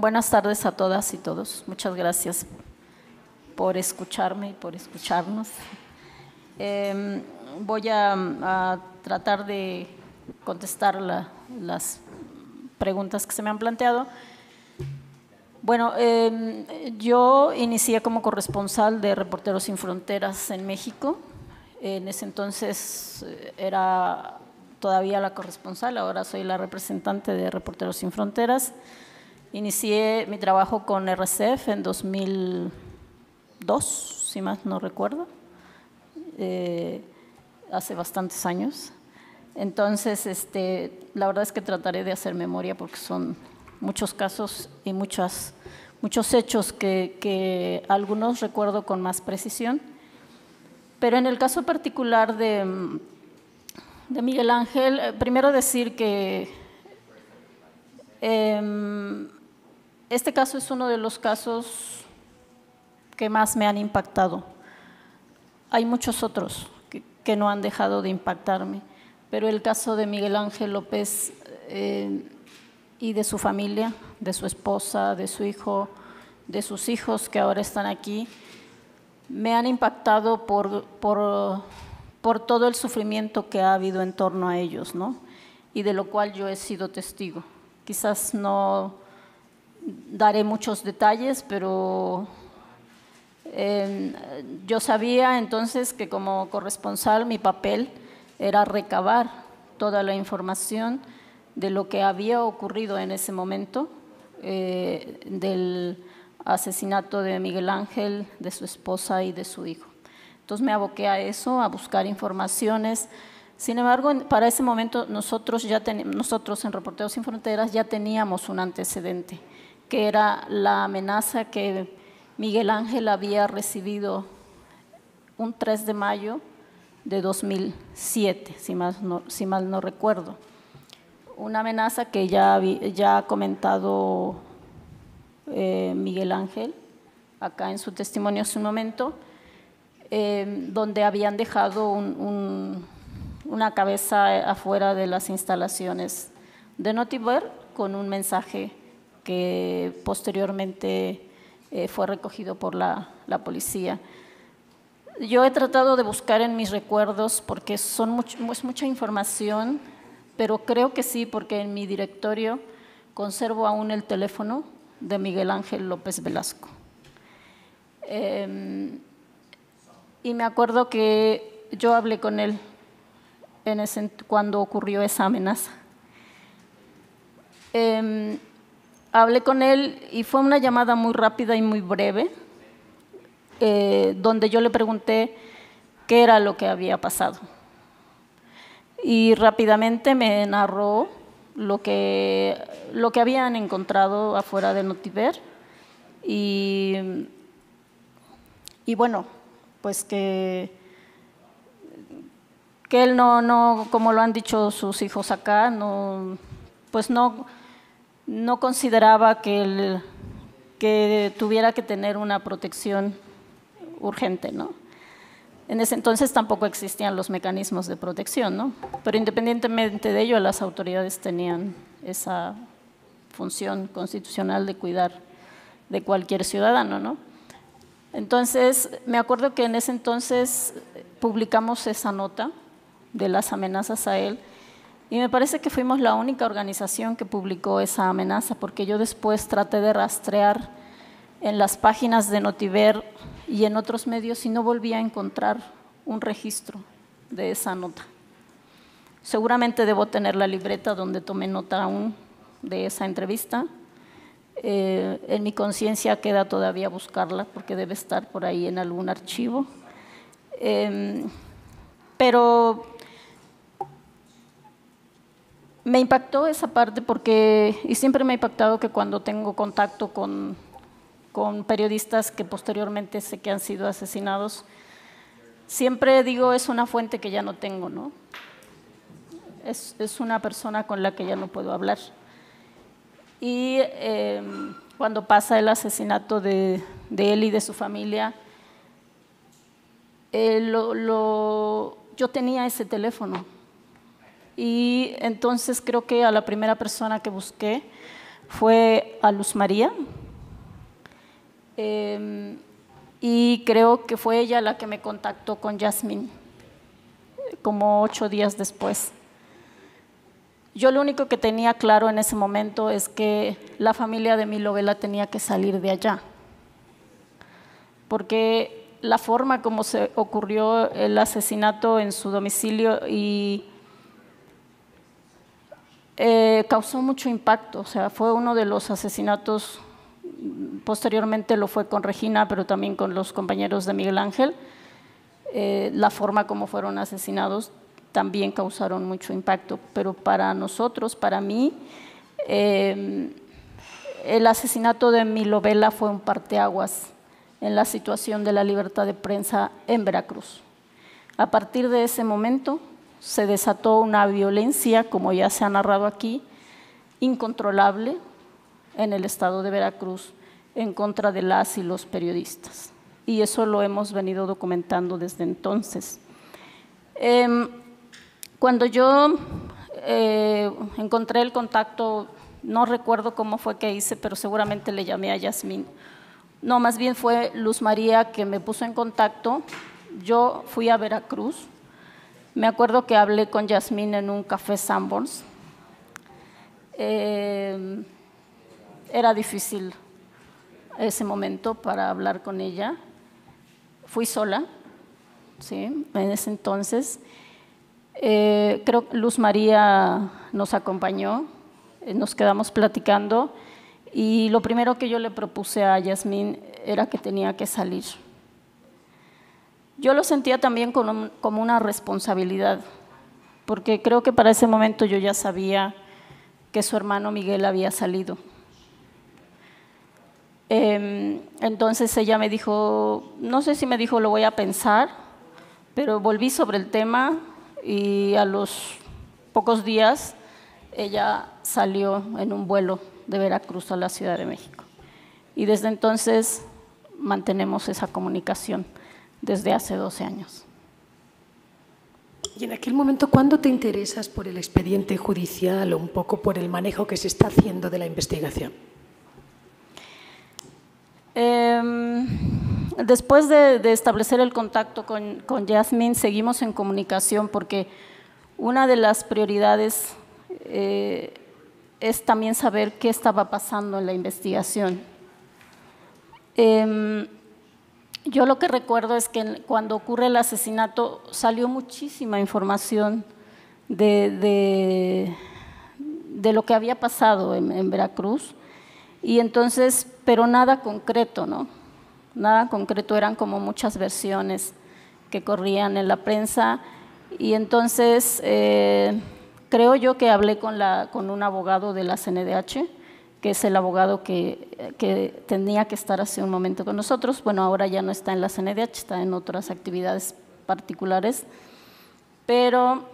buenas tardes a todas y todos. Muchas gracias por escucharme y por escucharnos. Em, voy a, tratar de contestar las preguntas que se me han planteado. Bueno, em, yo inicié como corresponsal de Reporteros Sin Fronteras en México. En ese entonces eh, era todavía la corresponsal, ahora soy la representante de Reporteros Sin Fronteras. Inicié mi trabajo con RCF en 2002, si más no recuerdo, eh, hace bastantes años. Entonces, este, la verdad es que trataré de hacer memoria porque son muchos casos y muchas, muchos hechos que, que algunos recuerdo con más precisión. Pero en el caso particular de, de Miguel Ángel, eh, primero decir que eh, este caso es uno de los casos que más me han impactado. Hay muchos otros que, no han dejado de impactarme, pero el caso de Miguel Ángel López eh, y de su familia, de su esposa, de su hijo, de sus hijos que ahora están aquí, me han impactado por, por, por todo el sufrimiento que ha habido en torno a ellos, ¿no? Y de lo cual yo he sido testigo. Quizás no daré muchos detalles, pero em, yo sabía entonces que como corresponsal mi papel era recabar toda la información de lo que había ocurrido en ese momento, eh, del asesinato de Miguel Ángel, de su esposa y de su hijo. Entonces me aboqué a eso, a buscar informaciones. Sin embargo, para ese momento nosotros, ya nosotros en Reporteros Sin Fronteras ya teníamos un antecedente que era la amenaza que Miguel Ángel había recibido un 3 de mayo de 2007, si mal no, recuerdo. Una amenaza que ya, ya ha comentado eh, Miguel Ángel acá en su testimonio hace un momento, eh, donde habían dejado una cabeza afuera de las instalaciones de Notiver con un mensaje que posteriormente eh, fue recogido por la, policía. Yo he tratado de buscar en mis recuerdos porque son es mucha información, pero creo que sí, porque en mi directorio conservo aún el teléfono de Miguel Ángel López Velasco. Em, y me acuerdo que yo hablé con él cuando ocurrió esa amenaza. Em, hablé con él y fue una llamada muy rápida y muy breve, eh, donde yo le pregunté qué era lo que había pasado. Y rápidamente me narró lo que, lo que habían encontrado afuera de Notiver y, y bueno, pues que, que él no, no, como lo han dicho sus hijos acá, no, pues no no consideraba que, que tuviera que tener una protección urgente, ¿no? En ese entonces tampoco existían los mecanismos de protección, ¿no? Pero independientemente de ello, las autoridades tenían esa función constitucional de cuidar de cualquier ciudadano, ¿no? Entonces, me acuerdo que en ese entonces publicamos esa nota de las amenazas a él y me parece que fuimos la única organización que publicó esa amenaza, porque yo después traté de rastrear en las páginas de Notiver y en otros medios y no volví a encontrar un registro de esa nota. Seguramente debo tener la libreta donde tomé nota aún de esa entrevista. Eh, en mi conciencia queda todavía buscarla porque debe estar por ahí en algún archivo. Em, pero me impactó esa parte porque, y siempre me ha impactado que cuando tengo contacto con, con periodistas que posteriormente sé que han sido asesinados, siempre digo es una fuente que ya no tengo, ¿no? Es, es una persona con la que ya no puedo hablar. Y em, cuando pasa el asesinato de, de, él y de su familia, eh, lo, lo, yo tenía ese teléfono y entonces creo que a la primera persona que busqué fue a Luz María. Em, y creo que fue ella la que me contactó con Yasmín, como ocho días después. Yo lo único que tenía claro en ese momento es que la familia de mi Lovela tenía que salir de allá, porque la forma como se ocurrió el asesinato en su domicilio y eh, causó mucho impacto, o sea, fue uno de los asesinatos, posteriormente lo fue con Regina, pero también con los compañeros de Miguel Ángel, eh, la forma como fueron asesinados también causaron mucho impacto, pero para nosotros, para mí, eh, el asesinato de Milovela fue un parteaguas en la situación de la libertad de prensa en Veracruz. A partir de ese momento se desató una violencia, como ya se ha narrado aquí, incontrolable en el estado de Veracruz en contra de las y los periodistas. Y eso lo hemos venido documentando desde entonces. Em, cuando yo eh, encontré el contacto, no recuerdo cómo fue que hice, pero seguramente le llamé a Yasmín. No, más bien fue Luz María que me puso en contacto. Yo fui a Veracruz. Me acuerdo que hablé con Yasmín en un café Sanborns. Eh, era difícil ese momento para hablar con ella. Fui sola, ¿sí? En ese entonces. Eh, creo que Luz María nos acompañó, eh, nos quedamos platicando y lo primero que yo le propuse a Yasmín era que tenía que salir. Yo lo sentía también como una responsabilidad, porque creo que para ese momento yo ya sabía que su hermano Miguel había salido. Em, entonces ella me dijo, no sé si me dijo lo voy a pensar, pero volví sobre el tema, y a los pocos días ella salió en un vuelo de Veracruz a la Ciudad de México. Y desde entonces mantenemos esa comunicación desde hace 12 años. Y en aquel momento, ¿cuándo te interesas por el expediente judicial o un poco por el manejo que se está haciendo de la investigación? Eh, después de, establecer el contacto con, con Yasmin, seguimos en comunicación porque una de las prioridades eh, es también saber qué estaba pasando en la investigación. Em, yo lo que recuerdo es que cuando ocurre el asesinato salió muchísima información de, de, lo que había pasado en, Veracruz y entonces, pero nada concreto, ¿no? nada concreto, eran como muchas versiones que corrían en la prensa. Y entonces eh, creo yo que hablé con, la, con un abogado de la CNDH, que es el abogado que, que, tenía que estar hace un momento con nosotros. Bueno, ahora ya no está en la CNDH, está en otras actividades particulares. Pero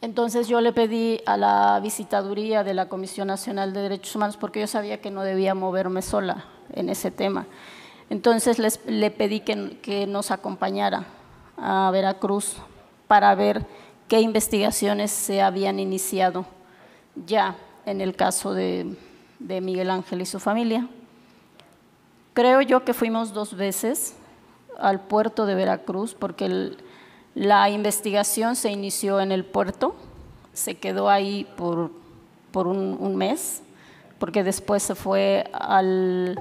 entonces yo le pedí a la visitaduría de la Comisión Nacional de Derechos Humanos, porque yo sabía que no debía moverme sola en ese tema. Entonces les, le pedí que, que nos acompañara a Veracruz para ver qué investigaciones se habían iniciado ya en el caso de, Miguel Ángel y su familia. Creo yo que fuimos dos veces al puerto de Veracruz porque la investigación se inició en el puerto, se quedó ahí por, por un, mes, porque después se fue al,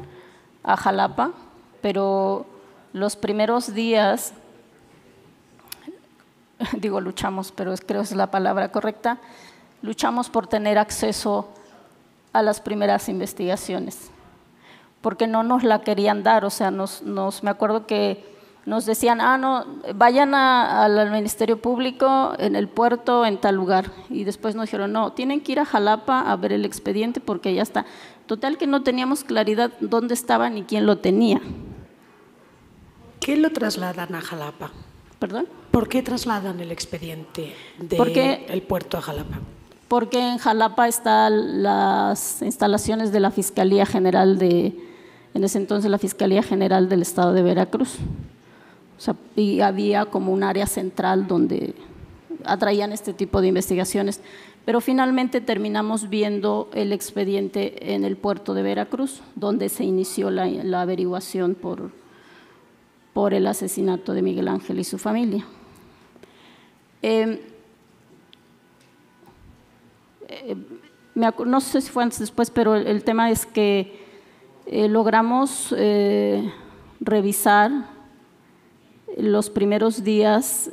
a Jalapa, pero los primeros días, digo luchamos, pero creo que es la palabra correcta, luchamos por tener acceso a las primeras investigaciones, porque no nos la querían dar, o sea, nos, nos me acuerdo que nos decían, ah, no, vayan al Ministerio Público en el puerto, en tal lugar. Y después nos dijeron, no, tienen que ir a Jalapa a ver el expediente porque ya está. Total que no teníamos claridad dónde estaba ni quién lo tenía. ¿Qué lo trasladan a Jalapa? ¿Perdón? ¿Por qué trasladan el expediente del puerto a Jalapa? Porque en Jalapa están las instalaciones de la Fiscalía General de, en ese entonces la Fiscalía General del Estado de Veracruz. Y había como un área central donde atraían este tipo de investigaciones. Pero finalmente terminamos viendo el expediente en el puerto de Veracruz, donde se inició la, averiguación por, por el asesinato de Miguel Ángel y su familia. Em, eh, no sé si fue antes o después, pero el, tema es que eh, logramos eh, revisar los primeros días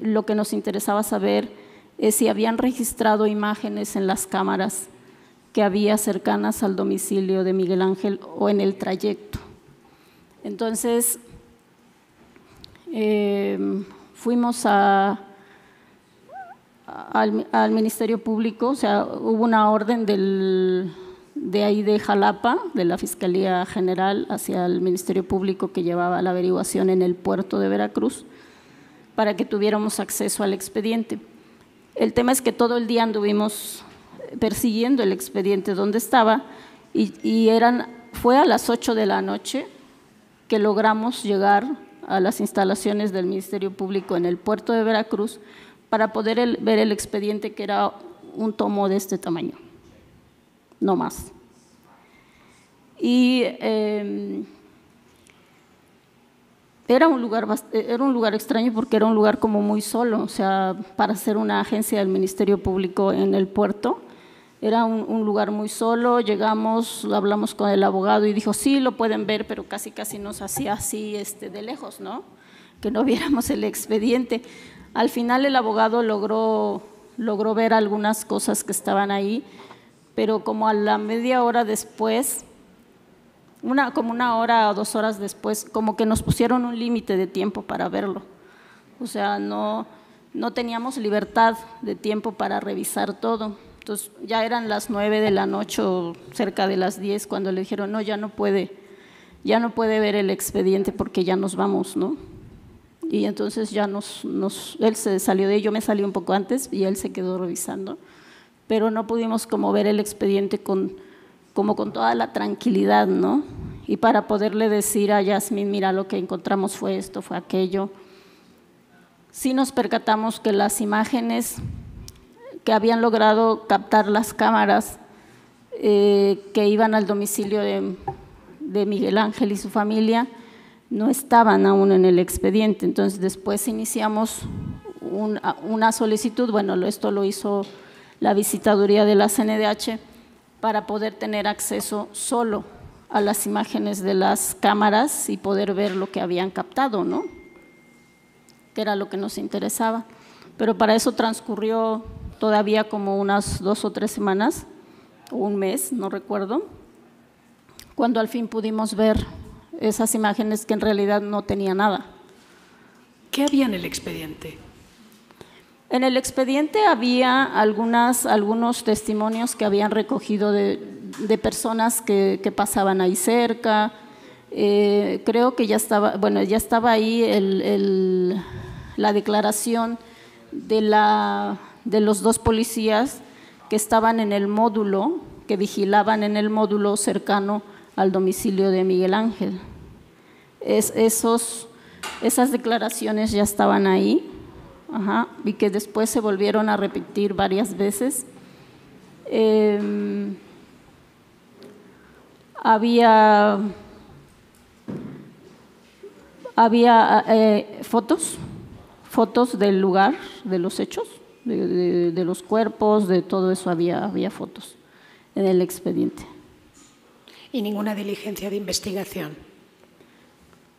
lo que nos interesaba saber es si habían registrado imágenes en las cámaras que había cercanas al domicilio de Miguel Ángel o en el trayecto. Entonces, fuimos a al, Ministerio Público, o sea, hubo una orden del, de ahí de Jalapa, de la Fiscalía General, hacia el Ministerio Público que llevaba la averiguación en el puerto de Veracruz, para que tuviéramos acceso al expediente. El tema es que todo el día anduvimos persiguiendo el expediente donde estaba y, eran, fue a las 8 de la noche que logramos llegar a las instalaciones del Ministerio Público en el puerto de Veracruz para poder ver el expediente que era un tomo de este tamaño, no más. Y em, era, un lugar, era un lugar extraño porque era un lugar como muy solo, o sea, para ser una agencia del Ministerio Público en el puerto. Era un, lugar muy solo, llegamos, hablamos con el abogado y dijo, sí, lo pueden ver, pero casi casi nos hacía así este, de lejos, ¿no? Que no viéramos el expediente. Al final el abogado logró, logró ver algunas cosas que estaban ahí, pero como a la media hora después, una, como una hora o dos horas después, como que nos pusieron un límite de tiempo para verlo. O sea, no, no teníamos libertad de tiempo para revisar todo. Entonces ya eran las nueve de la noche o cerca de las diez cuando le dijeron, no, ya no puede, ya no puede ver el expediente porque ya nos vamos, ¿no? Y entonces ya él se salió de ello, yo me salí un poco antes y él se quedó revisando, pero no pudimos como ver el expediente con, como con toda la tranquilidad, ¿no? Y para poderle decir a Yasmin, mira, lo que encontramos fue esto, fue aquello. Sí nos percatamos que las imágenes que habían logrado captar las cámaras eh, que iban al domicilio de Miguel Ángel y su familia, no estaban aún en el expediente. Entonces después iniciamos una solicitud, bueno, esto lo hizo la visitaduría de la CNDH para poder tener acceso solo a las imágenes de las cámaras y poder ver lo que habían captado, ¿no? Que era lo que nos interesaba. Pero para eso transcurrió todavía como unas dos o tres semanas, o un mes, no recuerdo, cuando al fin pudimos ver esas imágenes que en realidad no tenía nada. ¿Qué había en el expediente? En el expediente había algunas, algunos testimonios que habían recogido de, personas que, pasaban ahí cerca. Eh, creo que ya estaba, bueno, ya estaba ahí la declaración de, la, de los dos policías que estaban en el módulo, que vigilaban en el módulo cercano al domicilio de Miguel Ángel esos, esas declaraciones ya estaban ahí y que después se volvieron a repetir varias veces. Em, había había eh, fotos, fotos del lugar, de los hechos, de, de, los cuerpos, de todo eso había, había fotos en el expediente. ¿Y ninguna diligencia de investigación?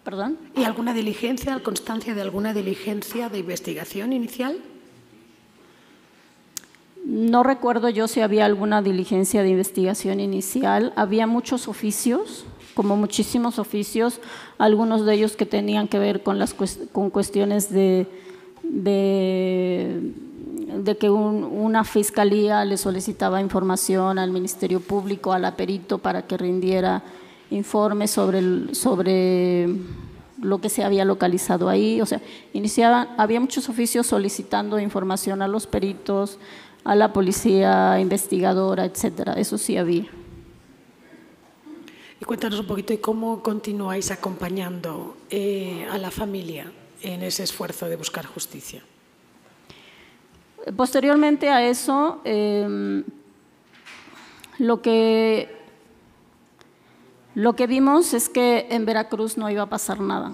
¿Perdón? ¿Y alguna diligencia, constancia de alguna diligencia de investigación inicial? No recuerdo yo si había alguna diligencia de investigación inicial. Había muchos oficios, como muchísimos oficios, algunos de ellos que tenían que ver con, las, con cuestiones de, de, que una fiscalía le solicitaba información al Ministerio Público, al aperito, para que rindiera informes sobre, sobre lo que se había localizado ahí. O sea, iniciaban, había muchos oficios solicitando información a los peritos, a la policía investigadora, etcétera. Eso sí había. Y cuéntanos un poquito de cómo continuáis acompañando eh, a la familia en ese esfuerzo de buscar justicia. Posteriormente a eso, em, lo, que, lo que vimos es que en Veracruz no iba a pasar nada,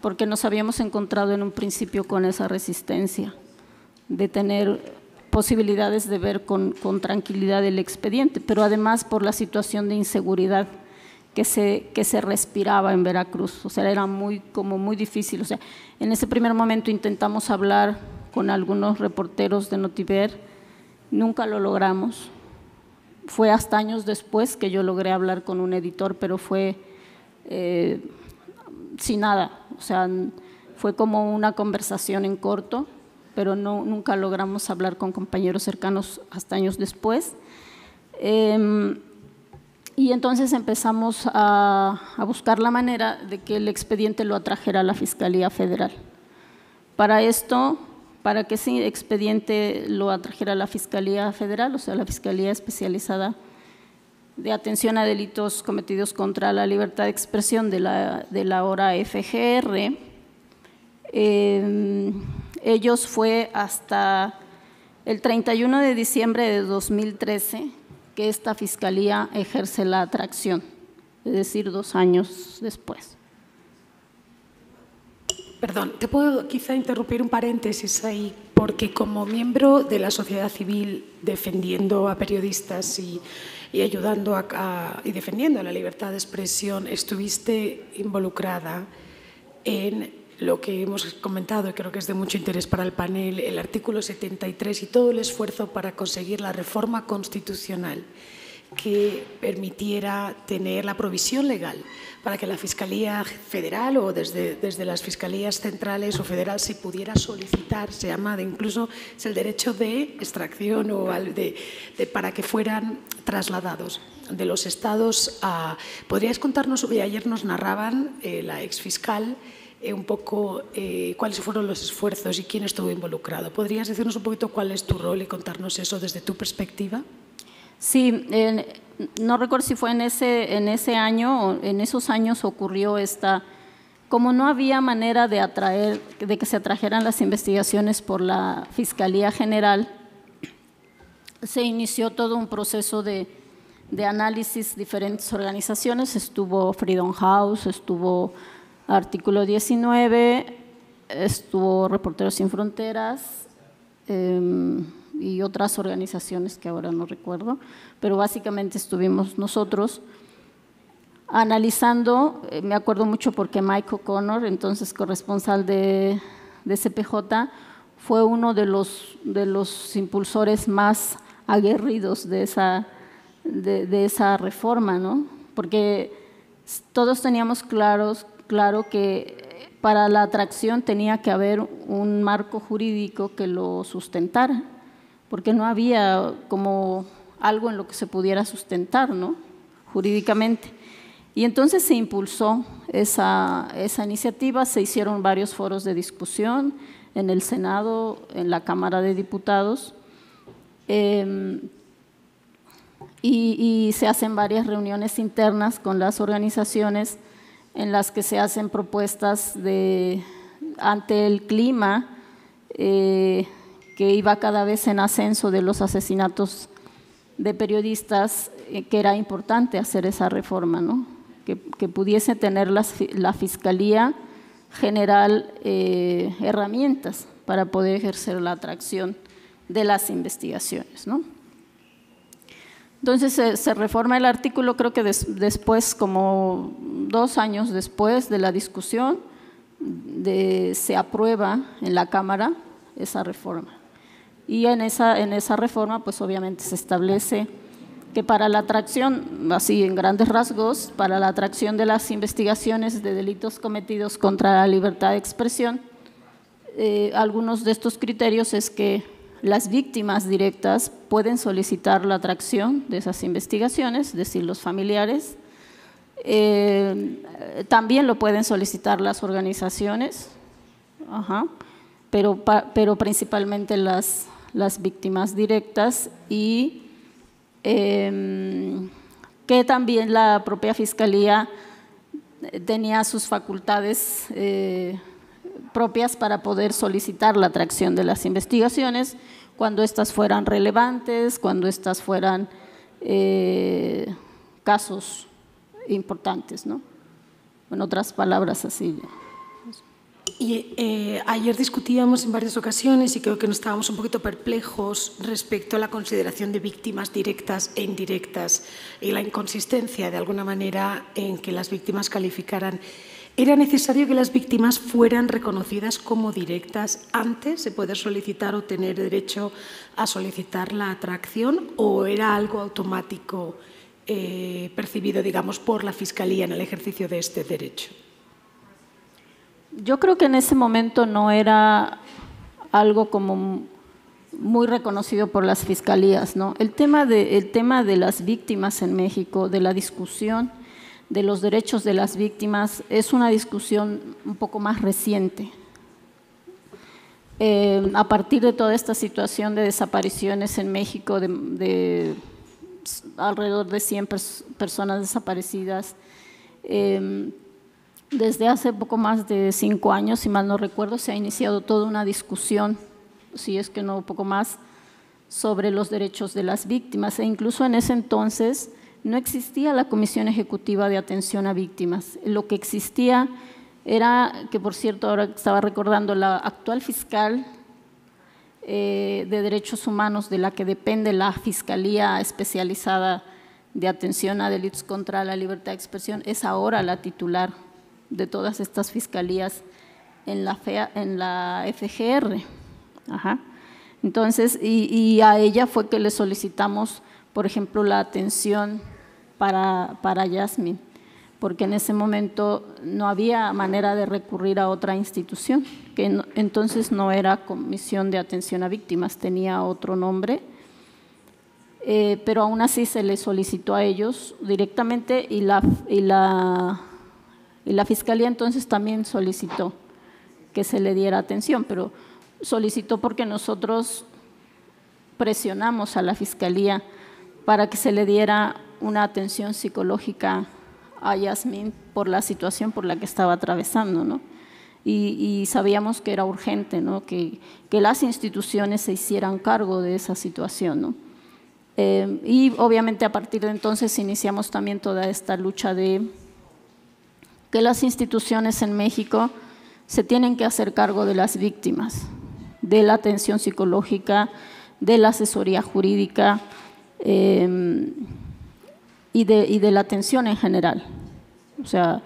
porque nos habíamos encontrado en un principio con esa resistencia de tener posibilidades de ver con, tranquilidad el expediente, pero además por la situación de inseguridad que se, que se respiraba en Veracruz. O sea, era muy, como muy difícil. O sea, en ese primer momento intentamos hablar con algunos reporteros de Notiver, nunca lo logramos. Fue hasta años después que yo logré hablar con un editor, pero fue eh, sin nada. O sea, fue como una conversación en corto, pero no, nunca logramos hablar con compañeros cercanos hasta años después. Em, y entonces empezamos a, buscar la manera de que el expediente lo atrajera a la Fiscalía Federal. Para esto, para que ese expediente lo atrajera la Fiscalía Federal, o sea, la Fiscalía Especializada de Atención a Delitos Cometidos contra la Libertad de Expresión de la, de la hora FGR, eh, ellos fue hasta el 31 de diciembre de 2013 que esta fiscalía ejerce la atracción, es decir, dos años después. Perdón, te puedo quizá interrumpir un paréntesis ahí, porque como miembro de la sociedad civil defendiendo a periodistas y, ayudando a, y defendiendo la libertad de expresión, estuviste involucrada en lo que hemos comentado y creo que es de mucho interés para el panel, el artículo 73 y todo el esfuerzo para conseguir la reforma constitucional que permitiera tener la provisión legal para que la Fiscalía Federal o desde, desde las Fiscalías Centrales o Federal se pudiera solicitar, se llama de incluso es el derecho de extracción o de, para que fueran trasladados de los estados a... ¿Podrías contarnos, ayer nos narraban eh, la exfiscal fiscal eh, un poco eh, cuáles fueron los esfuerzos y quién estuvo involucrado. ¿Podrías decirnos un poquito cuál es tu rol y contarnos eso desde tu perspectiva? Sí, no recuerdo si fue en ese, en ese año o en esos años ocurrió esta, como no había manera de atraer, de que se atrajeran las investigaciones por la Fiscalía General, se inició todo un proceso de, de análisis, diferentes organizaciones, estuvo Freedom House, estuvo Artículo 19, estuvo Reporteros Sin Fronteras em, y otras organizaciones que ahora no recuerdo, pero básicamente estuvimos nosotros analizando, eh, me acuerdo mucho porque Mike O'Connor, entonces corresponsal de, de CPJ, fue uno de los, de los impulsores más aguerridos de esa, de, esa reforma, ¿no? porque todos teníamos claros claro que para la atracción tenía que haber un marco jurídico que lo sustentara, porque no había como algo en lo que se pudiera sustentar, ¿no? Jurídicamente. Y entonces se impulsó esa, esa iniciativa, se hicieron varios foros de discusión en el Senado, en la Cámara de Diputados, em, y, se hacen varias reuniones internas con las organizaciones en las que se hacen propuestas de, ante el clima eh, que iba cada vez en ascenso de los asesinatos de periodistas, eh, que era importante hacer esa reforma, ¿no? que, pudiese tener la, Fiscalía General eh, herramientas para poder ejercer la atracción de las investigaciones. ¿no? Entonces se, reforma el artículo, creo que después, como dos años después de la discusión, se aprueba en la Cámara esa reforma. Y en esa, en esa reforma, pues obviamente se establece que para la atracción, así en grandes rasgos, para la atracción de las investigaciones de delitos cometidos contra la libertad de expresión, eh, algunos de estos criterios es que las víctimas directas pueden solicitar la atracción de esas investigaciones, es decir, los familiares. Eh, también lo pueden solicitar las organizaciones, pero, pero principalmente las, las víctimas directas y em, que también la propia Fiscalía tenía sus facultades eh, propias para poder solicitar la atracción de las investigaciones cuando éstas fueran relevantes, cuando éstas fueran eh, casos importantes, ¿no? En otras palabras así. Y eh, ayer discutíamos en varias ocasiones y creo que nos estábamos un poquito perplejos respecto a la consideración de víctimas directas e indirectas y la inconsistencia de alguna manera en que las víctimas calificaran. ¿Era necesario que las víctimas fueran reconocidas como directas antes de poder solicitar o tener derecho a solicitar la atracción o era algo automático eh, percibido, digamos, por la Fiscalía en el ejercicio de este derecho? Yo creo que en ese momento no era algo como muy reconocido por las fiscalías, ¿no? El tema de, el tema de las víctimas en México, de la discusión de los derechos de las víctimas, es una discusión un poco más reciente. Eh, a partir de toda esta situación de desapariciones en México, de, alrededor de 100 personas desaparecidas, eh, desde hace poco más de cinco años, si mal no recuerdo, se ha iniciado toda una discusión, si es que no poco más, sobre los derechos de las víctimas. E incluso en ese entonces no existía la Comisión Ejecutiva de Atención a Víctimas. Lo que existía era, que por cierto ahora estaba recordando, la actual fiscal eh, de Derechos Humanos de la que depende la Fiscalía Especializada de Atención a Delitos contra la Libertad de Expresión, es ahora la titular de todas estas fiscalías en la, en la FGR. Entonces, y, a ella fue que le solicitamos, por ejemplo, la atención para, para Yasmin, porque en ese momento no había manera de recurrir a otra institución, que entonces no era Comisión de Atención a Víctimas, tenía otro nombre, eh, pero aún así se le solicitó a ellos directamente y la, y la y la Fiscalía entonces también solicitó que se le diera atención, pero solicitó porque nosotros presionamos a la Fiscalía para que se le diera una atención psicológica a Yasmín por la situación por la que estaba atravesando, ¿no? Y, sabíamos que era urgente, ¿no? Que, las instituciones se hicieran cargo de esa situación, ¿no? Eh, y obviamente a partir de entonces iniciamos también toda esta lucha de que las instituciones en México se tienen que hacer cargo de las víctimas, de la atención psicológica, de la asesoría jurídica em, y, de, la atención en general. O sea,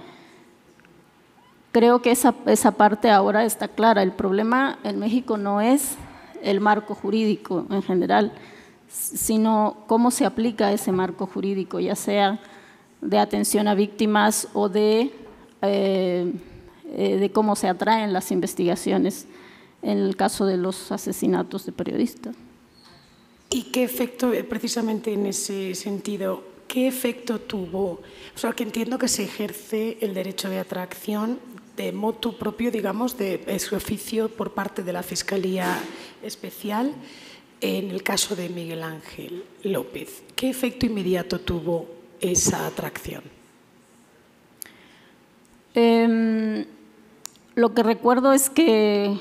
creo que esa, esa parte ahora está clara. El problema en México no es el marco jurídico en general, sino cómo se aplica ese marco jurídico, ya sea de atención a víctimas o de eh, eh, de cómo se atraen las investigaciones en el caso de los asesinatos de periodistas. ¿Y qué efecto, eh, precisamente en ese sentido, qué efecto tuvo? O sea, que entiendo que se ejerce el derecho de atracción de motu propio, digamos, de ese oficio por parte de la Fiscalía Especial en el caso de Miguel Ángel López. ¿Qué efecto inmediato tuvo esa atracción? Em, lo que recuerdo es que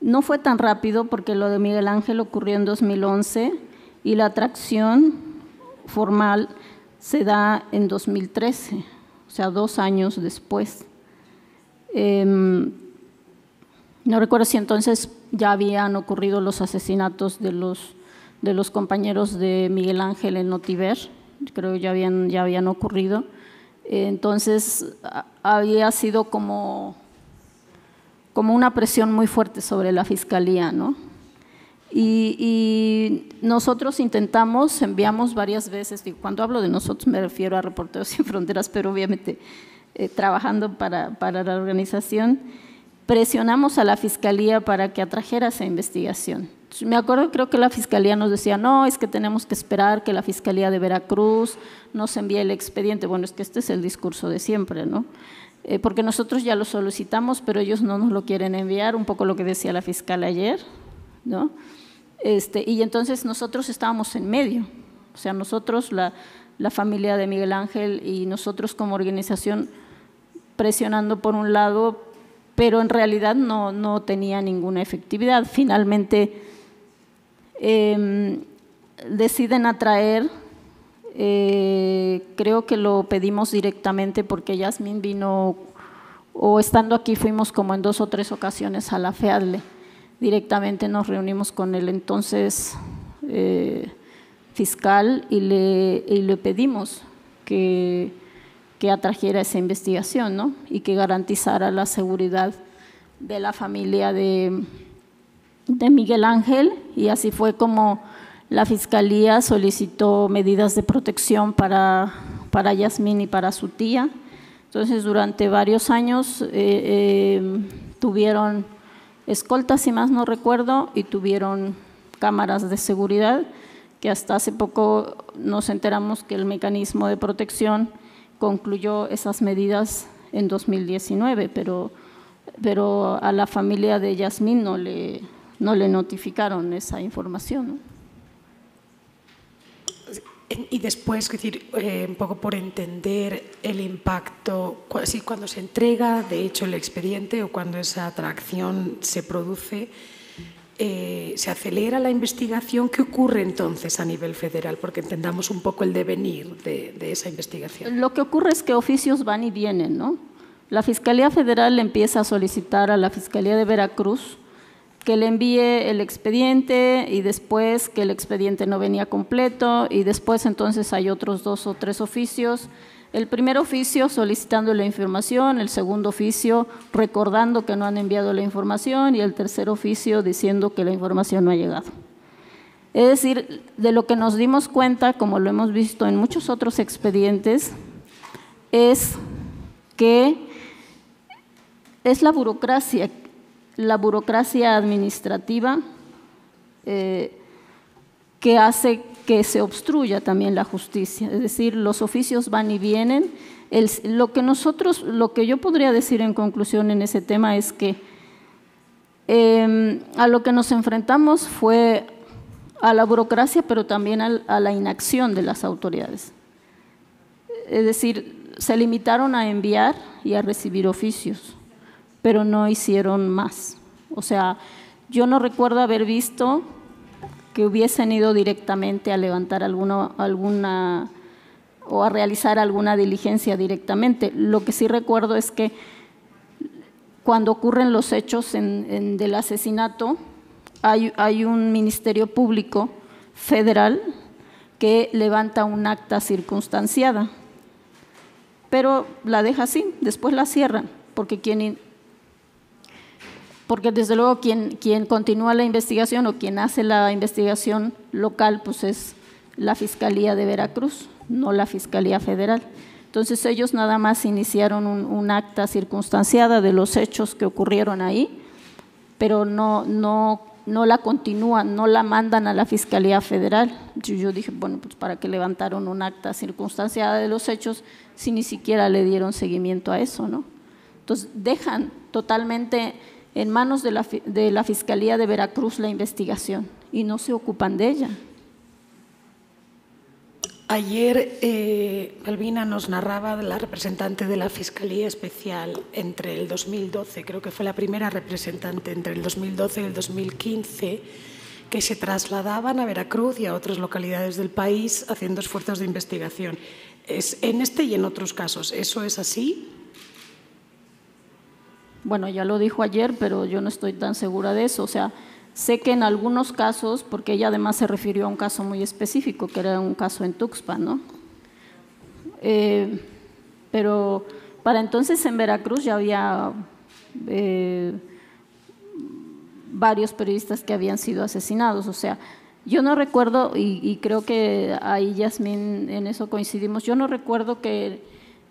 no fue tan rápido porque lo de Miguel Ángel ocurrió en 2011 y la atracción formal se da en 2013, o sea, dos años después. Em, no recuerdo si entonces ya habían ocurrido los asesinatos de los, de los compañeros de Miguel Ángel en Notiver, creo que ya habían, ya habían ocurrido. Entonces había sido como, como una presión muy fuerte sobre la fiscalía, ¿no? Y, nosotros intentamos, enviamos varias veces, cuando hablo de nosotros me refiero a Reporteros Sin Fronteras, pero obviamente eh, trabajando para, para la organización, presionamos a la fiscalía para que atrajera esa investigación me acuerdo, creo que la fiscalía nos decía, no, es que tenemos que esperar que la fiscalía de Veracruz nos envíe el expediente. Bueno, es que este es el discurso de siempre, ¿no? Eh, porque nosotros ya lo solicitamos, pero ellos no nos lo quieren enviar, un poco lo que decía la fiscal ayer, ¿no? Este, y entonces nosotros estábamos en medio, o sea, nosotros, la, la familia de Miguel Ángel y nosotros como organización, presionando por un lado pero en realidad no, no tenía ninguna efectividad. Finalmente em, deciden atraer, eh, creo que lo pedimos directamente porque Yasmin vino, o estando aquí fuimos como en dos o tres ocasiones a la FEADLE. Directamente nos reunimos con el entonces eh, fiscal y le, y le pedimos que que atrajera esa investigación ¿no? y que garantizara la seguridad de la familia de, de Miguel Ángel y así fue como la Fiscalía solicitó medidas de protección para, para Yasmín y para su tía. Entonces, durante varios años eh, eh, tuvieron escoltas, si más no recuerdo, y tuvieron cámaras de seguridad, que hasta hace poco nos enteramos que el mecanismo de protección concluyó esas medidas en 2019, pero, pero a la familia de Yasmín no le, no le notificaron esa información. Y después, decir, eh, un poco por entender el impacto, si cuando se entrega, de hecho, el expediente o cuando esa atracción se produce, eh, se acelera la investigación. ¿Qué ocurre entonces a nivel federal? Porque entendamos un poco el devenir de, esa investigación. Lo que ocurre es que oficios van y vienen, ¿no? La Fiscalía Federal empieza a solicitar a la Fiscalía de Veracruz que le envíe el expediente y después que el expediente no venía completo y después entonces hay otros dos o tres oficios el primer oficio solicitando la información, el segundo oficio recordando que no han enviado la información y el tercer oficio diciendo que la información no ha llegado. Es decir, de lo que nos dimos cuenta, como lo hemos visto en muchos otros expedientes, es que es la burocracia, la burocracia administrativa eh, que hace que se obstruya también la justicia. Es decir, los oficios van y vienen. lo que nosotros, lo que yo podría decir en conclusión en ese tema es que em, a lo que nos enfrentamos fue a la burocracia, pero también a la inacción de las autoridades. Es decir, se limitaron a enviar y a recibir oficios, pero no hicieron más. O sea, yo no recuerdo haber visto que hubiesen ido directamente a levantar alguna, alguna o a realizar alguna diligencia directamente. Lo que sí recuerdo es que cuando ocurren los hechos del asesinato, hay, hay un ministerio público federal que levanta un acta circunstanciada, pero la deja así, después la cierran, porque quien porque desde luego quien, quien continúa la investigación o quien hace la investigación local pues es la Fiscalía de Veracruz, no la Fiscalía Federal. Entonces ellos nada más iniciaron un, acta circunstanciada de los hechos que ocurrieron ahí, pero no, no, no la continúan, no la mandan a la Fiscalía Federal. Yo, yo dije, bueno, pues para qué levantaron un acta circunstanciada de los hechos si ni siquiera le dieron seguimiento a eso, ¿no? Entonces dejan totalmente en manos de la, de la Fiscalía de Veracruz la investigación y no se ocupan de ella. Ayer eh, Albina nos narraba la representante de la Fiscalía Especial entre el 2012, creo que fue la primera representante entre el 2012 y el 2015, que se trasladaban a Veracruz y a otras localidades del país haciendo esfuerzos de investigación. Es, en este y en otros casos, ¿eso es así? Bueno, ya lo dijo ayer, pero yo no estoy tan segura de eso. O sea, sé que en algunos casos, porque ella además se refirió a un caso muy específico, que era un caso en Tuxpan, ¿no? Eh, pero para entonces en Veracruz ya había eh, varios periodistas que habían sido asesinados. O sea, yo no recuerdo, y, y creo que ahí Yasmín en eso coincidimos, yo no recuerdo que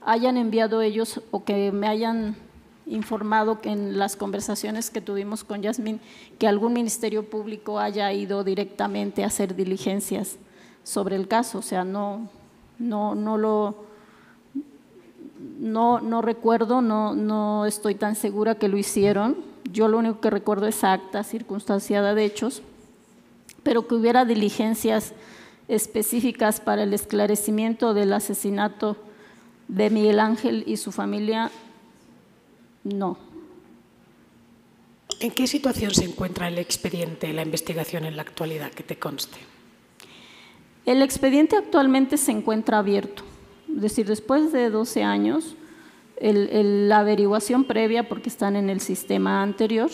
hayan enviado ellos o que me hayan informado que en las conversaciones que tuvimos con Yasmín que algún ministerio público haya ido directamente a hacer diligencias sobre el caso, o sea, no, no, no lo, no, no recuerdo, no, no estoy tan segura que lo hicieron. Yo lo único que recuerdo es acta circunstanciada de hechos, pero que hubiera diligencias específicas para el esclarecimiento del asesinato de Miguel Ángel y su familia, no, ¿En qué situación se encuentra el expediente, la investigación en la actualidad, que te conste? El expediente actualmente se encuentra abierto, es decir, después de 12 años, la averiguación previa, porque están en el sistema anterior,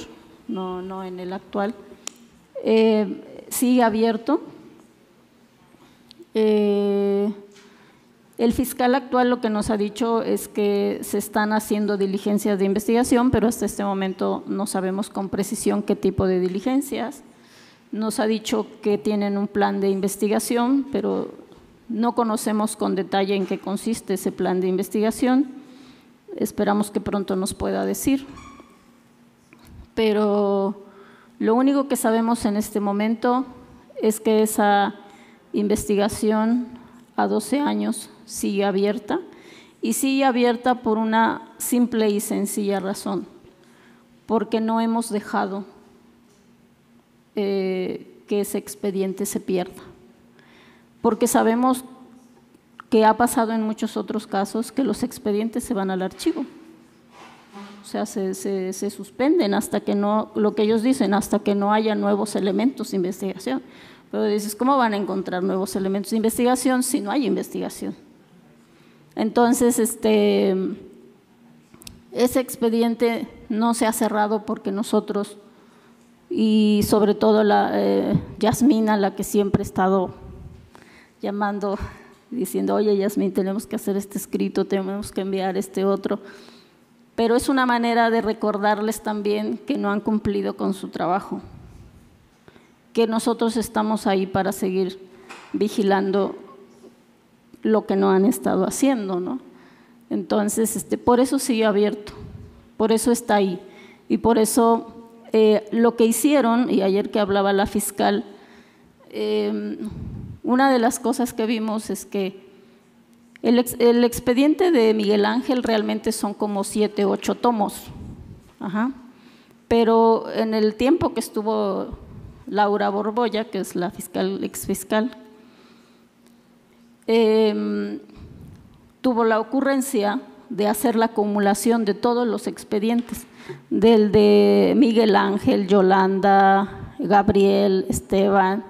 no, no en el actual, eh, sigue abierto. Eh, el fiscal actual lo que nos ha dicho es que se están haciendo diligencias de investigación, pero hasta este momento no sabemos con precisión qué tipo de diligencias. Nos ha dicho que tienen un plan de investigación, pero no conocemos con detalle en qué consiste ese plan de investigación. Esperamos que pronto nos pueda decir. Pero lo único que sabemos en este momento es que esa investigación a 12 años sigue abierta y sigue abierta por una simple y sencilla razón, porque no hemos dejado eh, que ese expediente se pierda, porque sabemos que ha pasado en muchos otros casos que los expedientes se van al archivo. O sea, se, se, suspenden hasta que no, lo que ellos dicen, hasta que no haya nuevos elementos de investigación. Pero dices, ¿cómo van a encontrar nuevos elementos de investigación si no hay investigación? Entonces, este, ese expediente no se ha cerrado porque nosotros, y sobre todo la eh, Yasmina, la que siempre ha estado llamando, diciendo, oye Yasmín, tenemos que hacer este escrito, tenemos que enviar este otro, pero es una manera de recordarles también que no han cumplido con su trabajo que nosotros estamos ahí para seguir vigilando lo que no han estado haciendo, ¿no? Entonces, este, por eso sigue abierto, por eso está ahí. Y por eso eh, lo que hicieron, y ayer que hablaba la fiscal, em, una de las cosas que vimos es que el, expediente de Miguel Ángel realmente son como siete, ocho tomos. Ajá. Pero en el tiempo que estuvo Laura Borbolla, que es la fiscal, exfiscal, eh, tuvo la ocurrencia de hacer la acumulación de todos los expedientes, del de Miguel Ángel, Yolanda, Gabriel, Esteban.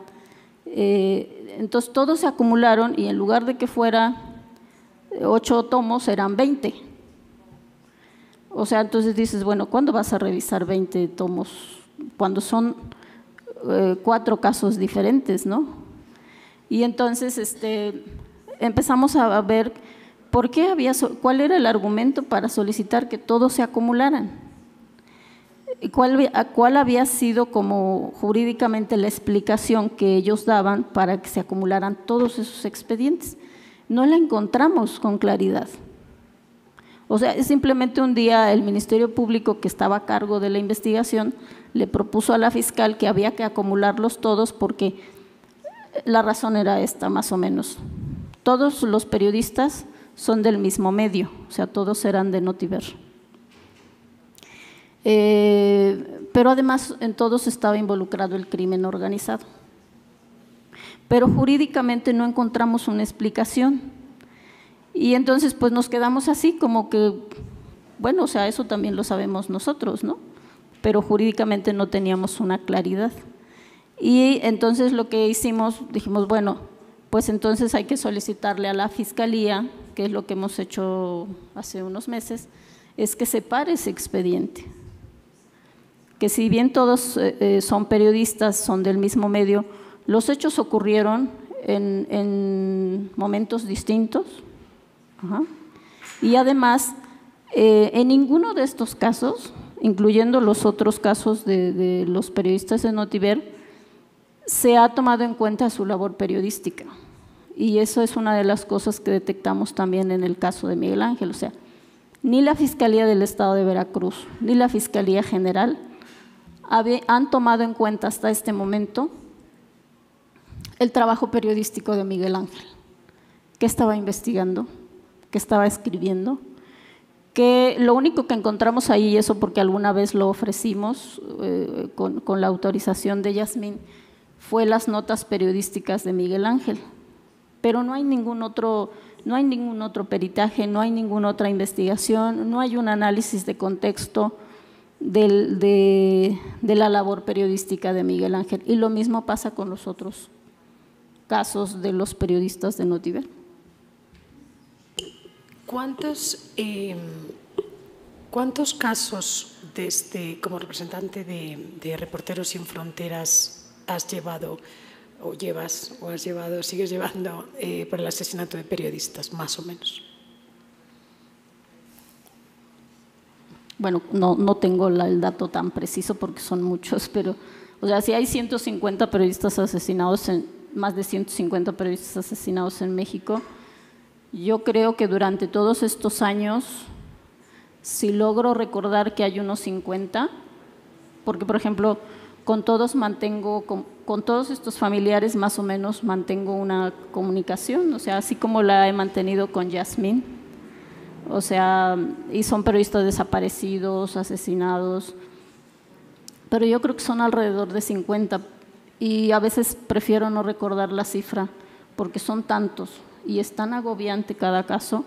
Eh, entonces todos se acumularon y en lugar de que fuera ocho tomos, eran 20. O sea, entonces dices, bueno, ¿cuándo vas a revisar 20 tomos? Cuando son eh, cuatro casos diferentes, ¿no? Y entonces este, empezamos a ver por qué había, cuál era el argumento para solicitar que todos se acumularan. ¿Cuál, ¿Cuál había sido como jurídicamente la explicación que ellos daban para que se acumularan todos esos expedientes? No la encontramos con claridad. O sea, simplemente un día el Ministerio Público que estaba a cargo de la investigación le propuso a la fiscal que había que acumularlos todos porque la razón era esta, más o menos. Todos los periodistas son del mismo medio, o sea, todos eran de Notiver. Eh, pero además en todos estaba involucrado el crimen organizado. Pero jurídicamente no encontramos una explicación. Y entonces pues nos quedamos así como que, bueno, o sea, eso también lo sabemos nosotros, ¿no? pero jurídicamente no teníamos una claridad. Y entonces lo que hicimos, dijimos, bueno, pues entonces hay que solicitarle a la Fiscalía, que es lo que hemos hecho hace unos meses, es que separe ese expediente. Que si bien todos eh, eh, son periodistas, son del mismo medio, los hechos ocurrieron en, momentos distintos. Y además, eh, en ninguno de estos casos incluyendo los otros casos de, los periodistas de Notiver, se ha tomado en cuenta su labor periodística. Y eso es una de las cosas que detectamos también en el caso de Miguel Ángel. O sea, ni la Fiscalía del Estado de Veracruz, ni la Fiscalía General han tomado en cuenta hasta este momento el trabajo periodístico de Miguel Ángel, que estaba investigando, que estaba escribiendo, que lo único que encontramos ahí, y eso porque alguna vez lo ofrecimos eh, con, con, la autorización de Yasmín, fue las notas periodísticas de Miguel Ángel. Pero no hay ningún otro, no hay ningún otro peritaje, no hay ninguna otra investigación, no hay un análisis de contexto, de, la labor periodística de Miguel Ángel. Y lo mismo pasa con los otros casos de los periodistas de Notiver. ¿Cuántos, em, ¿Cuántos casos como representante de, Reporteros Sin Fronteras has llevado o llevas o has llevado, sigues llevando eh, por el asesinato de periodistas, más o menos? bueno, no, no tengo el dato tan preciso porque son muchos, pero, o sea, si hay 150 periodistas asesinados, en, más de 150 periodistas asesinados en México, yo creo que durante todos estos años, si logro recordar que hay unos 50, porque por ejemplo, con todos mantengo, con, con, todos estos familiares más o menos mantengo una comunicación, o sea, así como la he mantenido con Yasmín o sea, y son periodistas desaparecidos, asesinados, pero yo creo que son alrededor de 50 y a veces prefiero no recordar la cifra porque son tantos y es tan agobiante cada caso.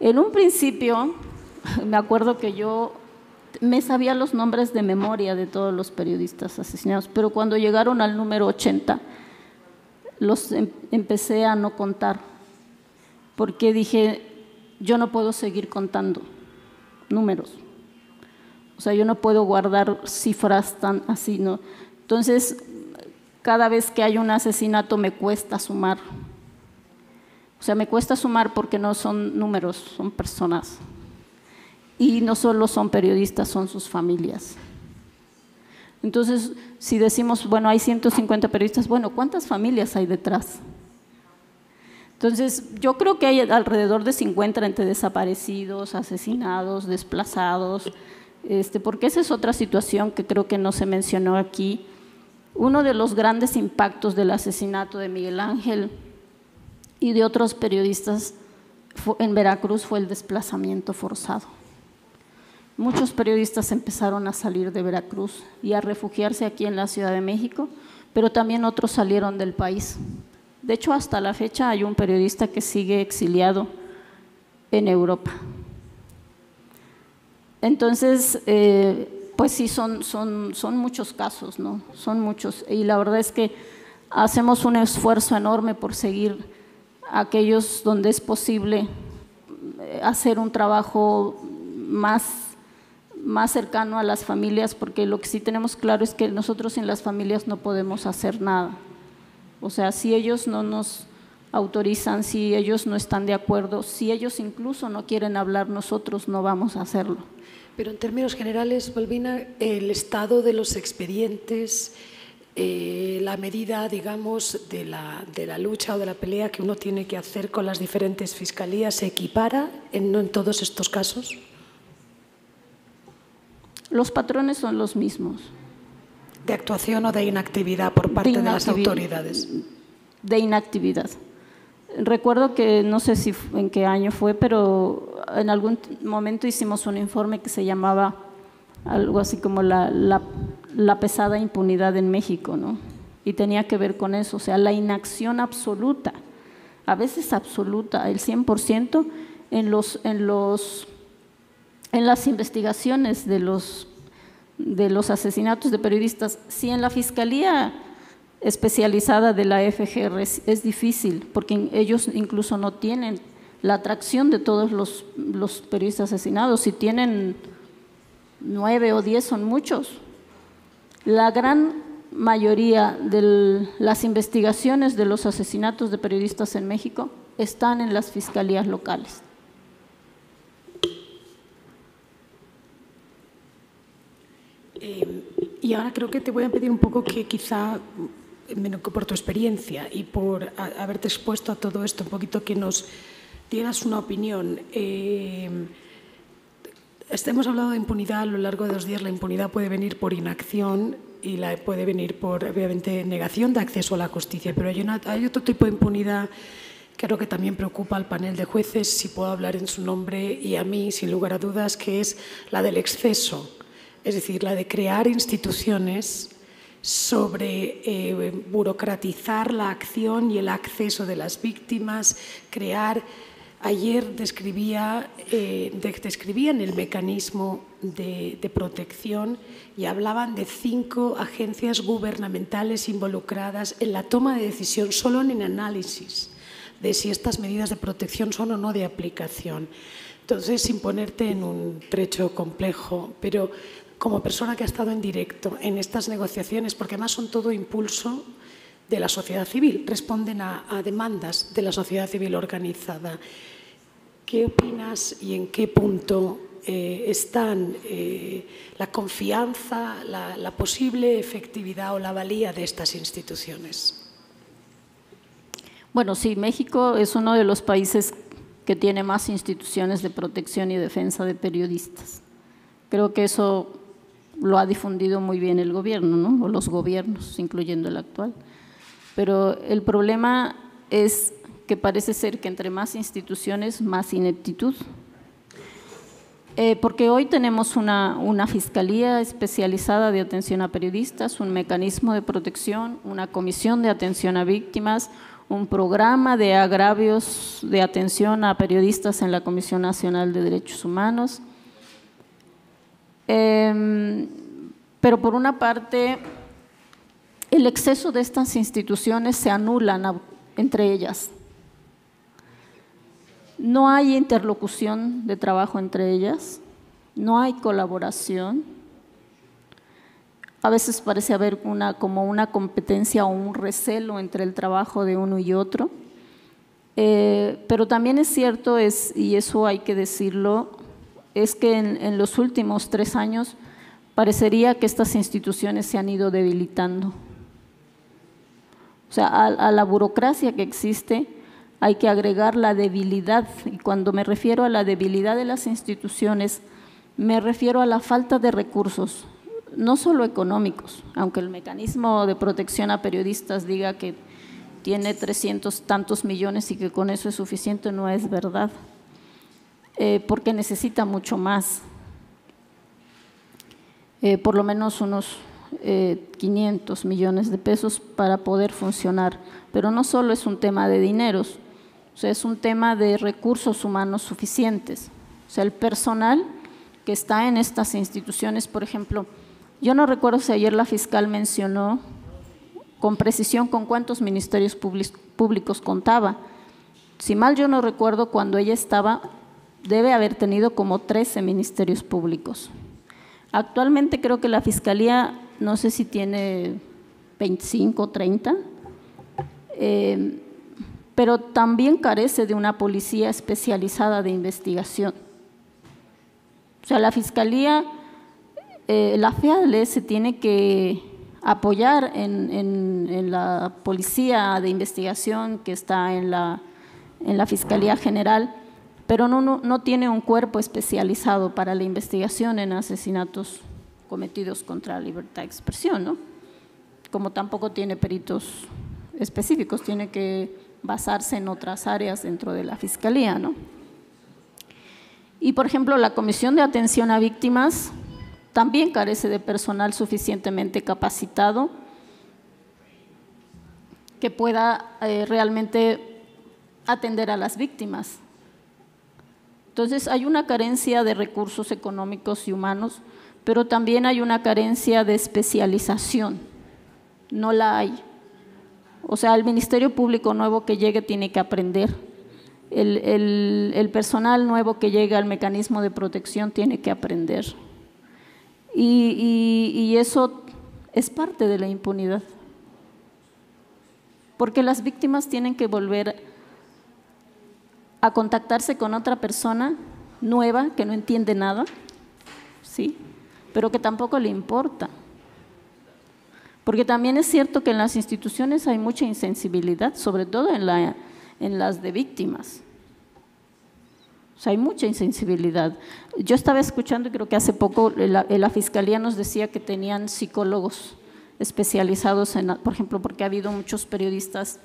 En un principio, me acuerdo que yo me sabía los nombres de memoria de todos los periodistas asesinados, pero cuando llegaron al número 80, los em-, empecé a no contar, porque dije, yo no puedo seguir contando números. O sea, yo no puedo guardar cifras tan así, ¿no? Entonces, cada vez que hay un asesinato me cuesta sumar. O sea, me cuesta sumar porque no son números, son personas. Y no solo son periodistas, son sus familias. Entonces, si decimos, bueno, hay 150 periodistas, bueno, ¿cuántas familias hay detrás? Entonces, yo creo que hay alrededor de 50 entre desaparecidos, asesinados, desplazados, este, porque esa es otra situación que creo que no se mencionó aquí. Uno de los grandes impactos del asesinato de Miguel Ángel y de otros periodistas en Veracruz fue el desplazamiento forzado. Muchos periodistas empezaron a salir de Veracruz y a refugiarse aquí en la Ciudad de México, pero también otros salieron del país. De hecho, hasta la fecha hay un periodista que sigue exiliado en Europa. Entonces, eh, pues sí, son, son, son muchos casos, ¿no? Son muchos. Y la verdad es que hacemos un esfuerzo enorme por seguir aquellos donde es posible eh, hacer un trabajo más, más cercano a las familias, porque lo que sí tenemos claro es que nosotros sin las familias no podemos hacer nada. O sea, si ellos no nos autorizan, si ellos no están de acuerdo, si ellos incluso no quieren hablar, nosotros no vamos a hacerlo. Pero en términos generales, Volvina, el estado de los expedientes, eh, la medida, digamos, de la, de la, lucha o de la pelea que uno tiene que hacer con las diferentes fiscalías, ¿se equipara en, en todos estos casos? Los patrones son los mismos de actuación o de inactividad por parte de, las autoridades? De inactividad. Recuerdo que no sé si en qué año fue, pero en algún momento hicimos un informe que se llamaba algo así como la, la, pesada impunidad en México, ¿no? Y tenía que ver con eso, o sea, la inacción absoluta, a veces absoluta, el 100% en los en los en las investigaciones de los de los asesinatos de periodistas, si en la Fiscalía especializada de la FGR es, difícil, porque ellos incluso no tienen la atracción de todos los, los periodistas asesinados, si tienen nueve o diez son muchos. La gran mayoría de las investigaciones de los asesinatos de periodistas en México están en las fiscalías locales. Eh, y ahora creo que te voy a pedir un poco que quizá, por tu experiencia y por haberte expuesto a todo esto, un poquito que nos dieras una opinión. Eh, hemos hablado de impunidad a lo largo de los días. La impunidad puede venir por inacción y la puede venir por, obviamente, negación de acceso a la justicia. Pero hay, hay otro tipo de impunidad que creo que también preocupa al panel de jueces, si puedo hablar en su nombre, y a mí, sin lugar a dudas, que es la del exceso es decir, la de crear instituciones sobre eh, burocratizar la acción y el acceso de las víctimas, crear ayer describía, eh, describían el mecanismo de, protección y hablaban de cinco agencias gubernamentales involucradas en la toma de decisión, solo en el análisis de si estas medidas de protección son o no de aplicación. Entonces, sin ponerte en un trecho complejo, pero como persona que ha estado en directo en estas negociaciones, porque además son todo impulso de la sociedad civil, responden a, demandas de la sociedad civil organizada. ¿Qué opinas y en qué punto eh, están eh, la confianza, la, posible efectividad o la valía de estas instituciones? Bueno, sí, México es uno de los países que tiene más instituciones de protección y defensa de periodistas. Creo que eso lo ha difundido muy bien el gobierno, ¿no? o los gobiernos, incluyendo el actual. Pero el problema es que parece ser que entre más instituciones, más ineptitud. Eh, porque hoy tenemos una, una, fiscalía especializada de atención a periodistas, un mecanismo de protección, una comisión de atención a víctimas, un programa de agravios de atención a periodistas en la Comisión Nacional de Derechos Humanos. Em, pero por una parte, el exceso de estas instituciones se anulan entre ellas. No hay interlocución de trabajo entre ellas, no hay colaboración. A veces parece haber una, como una competencia o un recelo entre el trabajo de uno y otro. Eh, pero también es cierto, es, y eso hay que decirlo, es que en, los últimos tres años parecería que estas instituciones se han ido debilitando. O sea, a la burocracia que existe, hay que agregar la debilidad. Y cuando me refiero a la debilidad de las instituciones, me refiero a la falta de recursos, no solo económicos, aunque el mecanismo de protección a periodistas diga que tiene 300 tantos millones y que con eso es suficiente, no es verdad, eh, porque necesita mucho más, eh, por lo menos unos 500 eh, millones de pesos para poder funcionar. Pero no solo es un tema de dineros, es un tema de recursos humanos suficientes. O sea, el personal que está en estas instituciones, por ejemplo, yo no recuerdo si ayer la fiscal mencionó con precisión con cuántos ministerios públicos contaba. Si mal yo no recuerdo, cuando ella estaba, debe haber tenido como 13 ministerios públicos. Actualmente creo que la Fiscalía, no sé si tiene 25 o 30, pero también carece de una policía especializada de investigación. O sea, la Fiscalía, eh, la FEADLE se tiene que apoyar en, la policía de investigación que está en la, en la Fiscalía General, pero no, no, no tiene un cuerpo especializado para la investigación en asesinatos cometidos contra la libertad de expresión, ¿no? Como tampoco tiene peritos específicos, tiene que basarse en otras áreas dentro de la Fiscalía. ¿no? Y, por ejemplo, la Comisión de Atención a Víctimas también carece de personal suficientemente capacitado que pueda eh, realmente atender a las víctimas. Entonces, hay una carencia de recursos económicos y humanos, pero también hay una carencia de especialización. No la hay. O sea, el Ministerio Público nuevo que llegue tiene que aprender. El, personal nuevo que llega al mecanismo de protección tiene que aprender. Y, eso es parte de la impunidad. Porque las víctimas tienen que volver a contactarse con otra persona nueva que no entiende nada, ¿sí? pero que tampoco le importa. Porque también es cierto que en las instituciones hay mucha insensibilidad, sobre todo en, la, las de víctimas. Hay mucha insensibilidad. Yo estaba escuchando, creo que hace poco la, la, Fiscalía nos decía que tenían psicólogos especializados, en, por ejemplo, porque ha habido muchos periodistas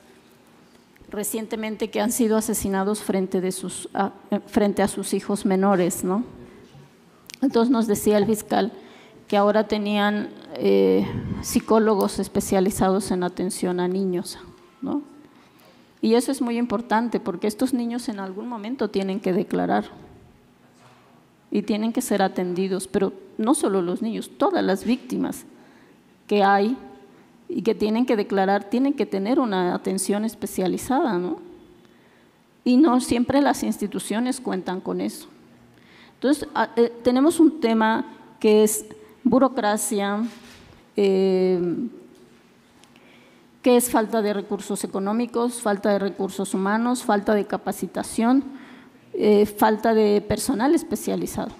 recientemente que han sido asesinados frente, de sus, a, frente a sus hijos menores, ¿no? Entonces nos decía el fiscal, que ahora tenían eh, psicólogos especializados en atención a niños. ¿no? Y eso es muy importante porque estos niños en algún momento tienen que declarar y tienen que ser atendidos, pero no solo los niños, todas las víctimas que hay y que tienen que declarar tienen que tener una atención especializada, ¿no? Y no siempre las instituciones cuentan con eso. Entonces, ah, eh, tenemos un tema que es burocracia, eh, que es falta de recursos económicos, falta de recursos humanos, falta de capacitación, eh, falta de personal especializado.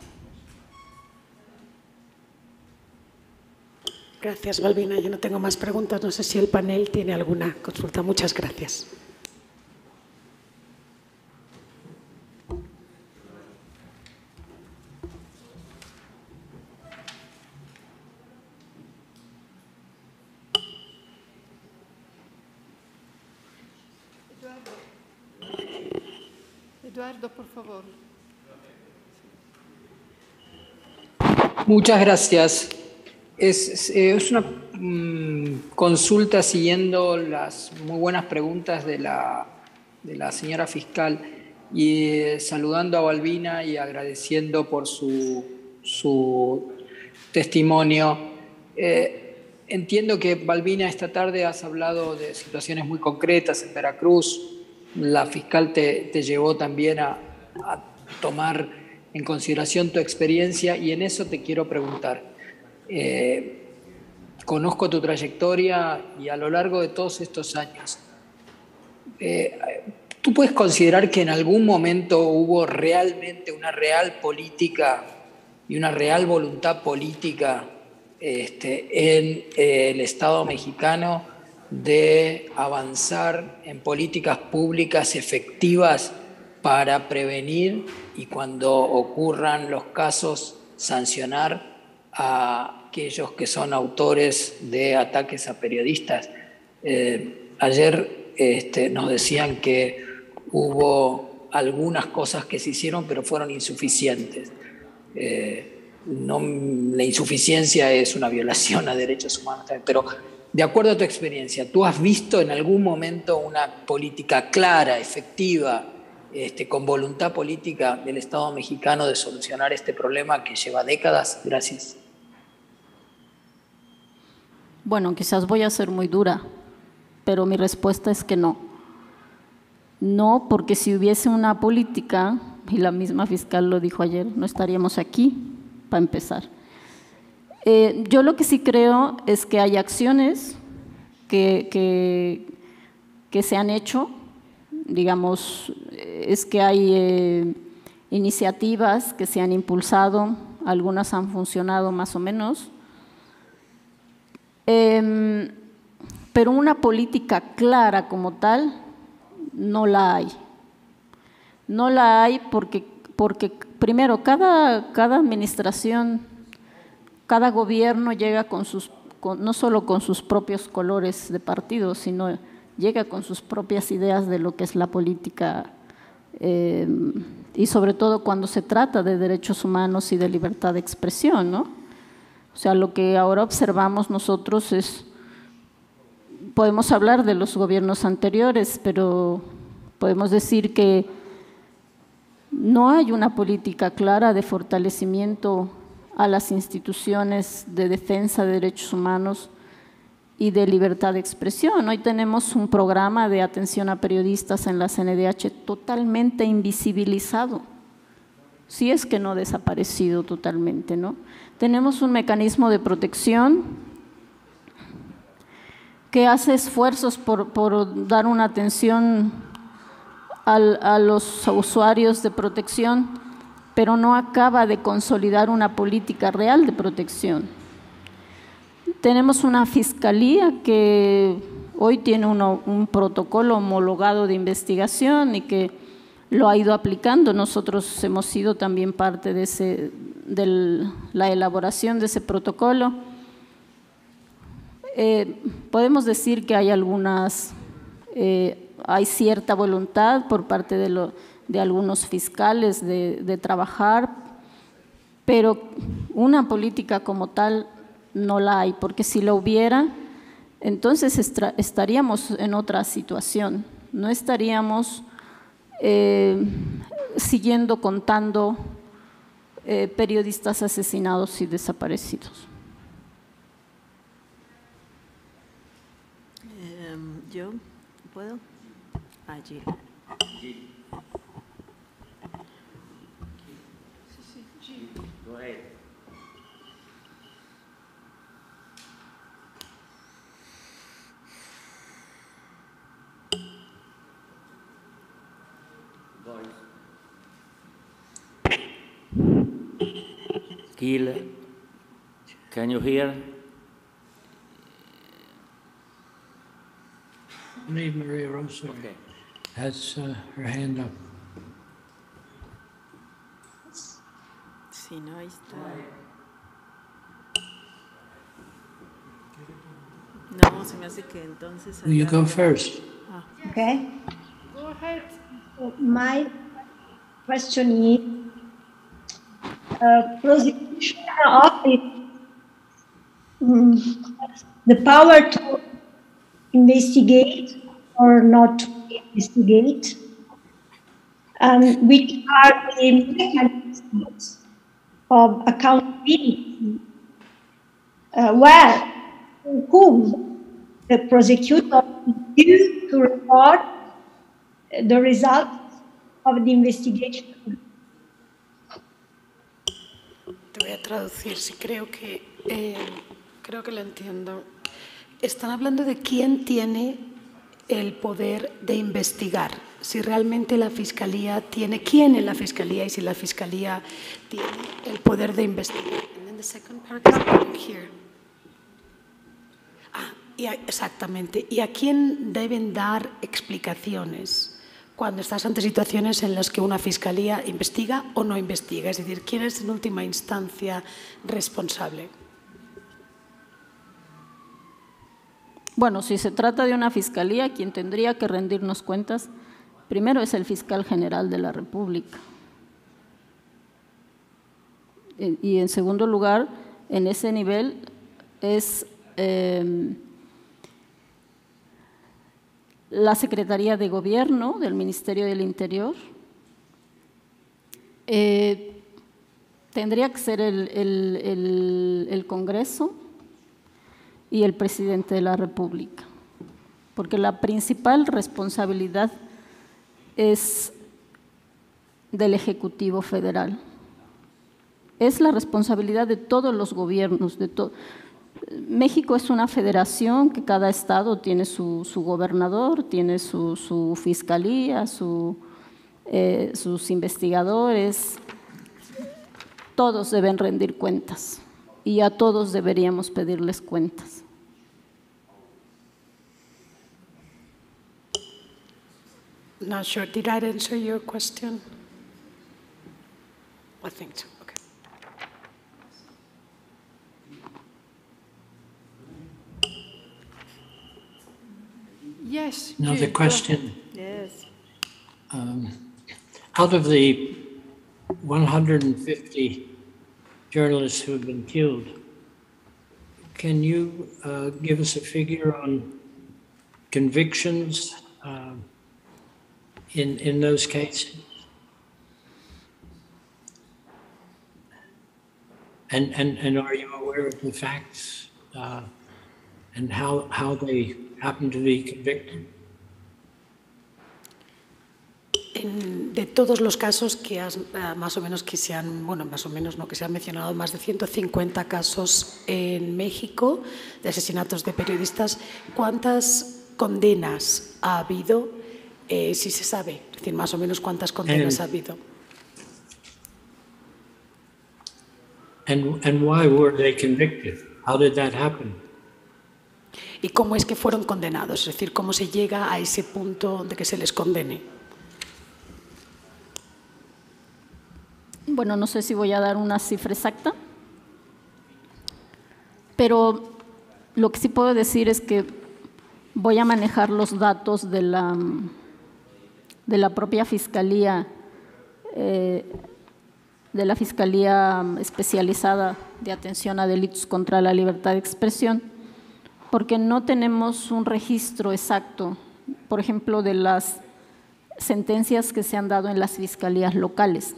Gracias, Balbina. Yo no tengo más preguntas. No sé si el panel tiene alguna consulta. Muchas gracias. Eduardo, por favor. Muchas gracias. Es, una mm, consulta siguiendo las muy buenas preguntas de la, de la señora fiscal y eh, saludando a Balbina y agradeciendo por su, su testimonio. Eh, entiendo que Balbina esta tarde has hablado de situaciones muy concretas en Veracruz, la fiscal te, llevó también a, tomar en consideración tu experiencia y en eso te quiero preguntar. Eh, conozco tu trayectoria y a lo largo de todos estos años, eh, ¿tú puedes considerar que en algún momento hubo realmente una real política y una real voluntad política este, en eh, el Estado mexicano? de avanzar en políticas públicas efectivas para prevenir y cuando ocurran los casos sancionar a aquellos que son autores de ataques a periodistas. Eh, ayer este, nos decían que hubo algunas cosas que se hicieron pero fueron insuficientes. Eh, no, la insuficiencia es una violación a derechos humanos, pero de acuerdo a tu experiencia, ¿tú has visto en algún momento una política clara, efectiva, este, con voluntad política del Estado mexicano de solucionar este problema que lleva décadas? Gracias. Bueno, quizás voy a ser muy dura, pero mi respuesta es que no. No, porque si hubiese una política, y la misma fiscal lo dijo ayer, no estaríamos aquí para empezar. Eh, yo lo que sí creo es que hay acciones que, que, se han hecho, digamos, es que hay eh, iniciativas que se han impulsado, algunas han funcionado más o menos, em, pero una política clara como tal no la hay. No la hay porque, porque primero, cada, cada administración cada gobierno llega con sus, no solo con sus propios colores de partido, sino llega con sus propias ideas de lo que es la política eh, y sobre todo cuando se trata de derechos humanos y de libertad de expresión, ¿no? O sea, lo que ahora observamos nosotros es, podemos hablar de los gobiernos anteriores, pero podemos decir que no hay una política clara de fortalecimiento a las instituciones de defensa de derechos humanos y de libertad de expresión. Hoy tenemos un programa de atención a periodistas en la CNDH totalmente invisibilizado, si es que no desaparecido totalmente. ¿no? Tenemos un mecanismo de protección que hace esfuerzos por, dar una atención a los usuarios de protección pero no acaba de consolidar una política real de protección. Tenemos una fiscalía que hoy tiene un protocolo homologado de investigación y que lo ha ido aplicando. Nosotros hemos sido también parte de, ese, la elaboración de ese protocolo. Eh, podemos decir que hay algunas, eh, hay cierta voluntad por parte de, de algunos fiscales de, trabajar, pero una política como tal no la hay, porque si la hubiera, entonces estaríamos en otra situación. no estaríamos eh, siguiendo contando eh, periodistas asesinados y desaparecidos. Em, ¿Yo puedo? Allí. Gil, can you hear? Need Maria Rosa Okay. has uh, her hand up. Si no, ahí está. No, se me hace que entonces. Will you acá- go first? Okay? Go ahead. My question is, uh, office, mm, the power to investigate or not to investigate, and which are the mechanisms of accountability, uh, where, to whom the prosecutor is to report the results of the investigation. Voy a traducir, si creo que, eh, creo que lo entiendo. Están hablando de quién tiene el poder de investigar, si realmente la Fiscalía tiene, quién en la Fiscalía y si la Fiscalía tiene el poder de investigar. Ah, y a- exactamente. ¿Y a quién deben dar explicaciones cuando estás ante situaciones en las que una fiscalía investiga o no investiga? Es decir, ¿quién es en última instancia responsable? Bueno, si se trata de una fiscalía, quien tendría que rendirnos cuentas, primero es el fiscal general de la República. Eh, Y en segundo lugar, en ese nivel es eh, la Secretaría de Gobierno del Ministerio del Interior. Eh, tendría que ser el- el- Congreso y el presidente de la República, porque la principal responsabilidad es del Ejecutivo Federal. Es la responsabilidad de todos los gobiernos, de to- México es una federación que cada estado tiene su, gobernador, tiene su, su fiscalía, su, eh, sus investigadores, todos deben rendir cuentas y a todos deberíamos pedirles cuentas. Not sure. Did I answer your question? I think so. Yes. Another Jude, go. question. Yes. Um, Out of the 150 journalists who have been killed, can you uh, give us a figure on convictions um, in, in those cases? And, and, and are you aware of the facts uh, and how, how they happen to be convicted? En- de todos los casos que has, eh, más o menos que se han, bueno, más o menos no, que se han mencionado más de 150 casos en México de asesinatos de periodistas, ¿cuántas condenas ha habido? Eh, si se sabe, es decir, más o menos cuántas condenas En- ha habido. And, and why were they convicted? How did that happen? ¿Y cómo es que fueron condenados? Es decir, ¿cómo se llega a ese punto de que se les condene? Bueno, no sé si voy a dar una cifra exacta, pero lo que sí puedo decir es que voy a manejar los datos de la, de la propia Fiscalía, eh, de la Fiscalía Especializada de Atención a Delitos contra la Libertad de Expresión, porque no tenemos un registro exacto por ejemplo, de las sentencias que se han dado en las fiscalías locales.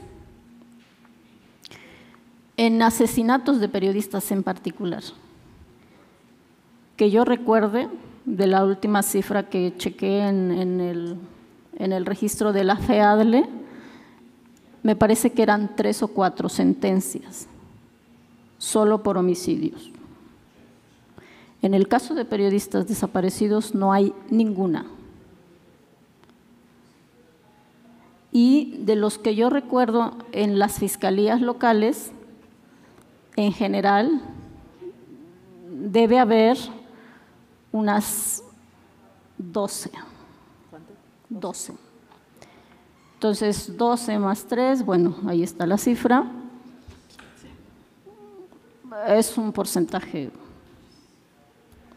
En asesinatos de periodistas en particular. Que yo recuerde, de la última cifra que chequé en, el, en el registro de la FEADLE, me parece que eran tres o cuatro sentencias, solo por homicidios. En el caso de periodistas desaparecidos no hay ninguna. Y de los que yo recuerdo en las fiscalías locales, en general, debe haber unas 12. 12. Entonces, 12 más 3, bueno, ahí está la cifra. Es un porcentaje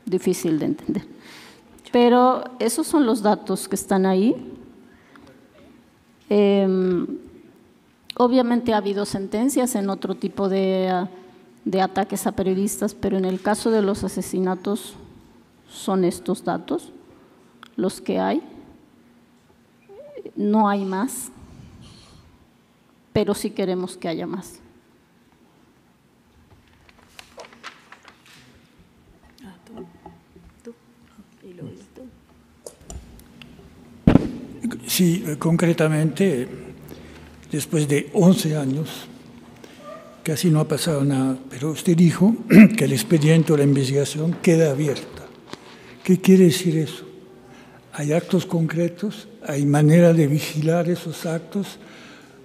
difícil de entender. Pero esos son los datos que están ahí. Eh, obviamente ha habido sentencias en otro tipo de, de ataques a periodistas, pero en el caso de los asesinatos son estos datos los que hay. No hay más, pero sí queremos que haya más. Ah, tú, tú, y luego tú. Sí, concretamente, después de 11 años, casi no ha pasado nada, pero usted dijo que el expediente o la investigación queda abierta. ¿Qué quiere decir eso? ¿Hay actos concretos? ¿Hay manera de vigilar esos actos?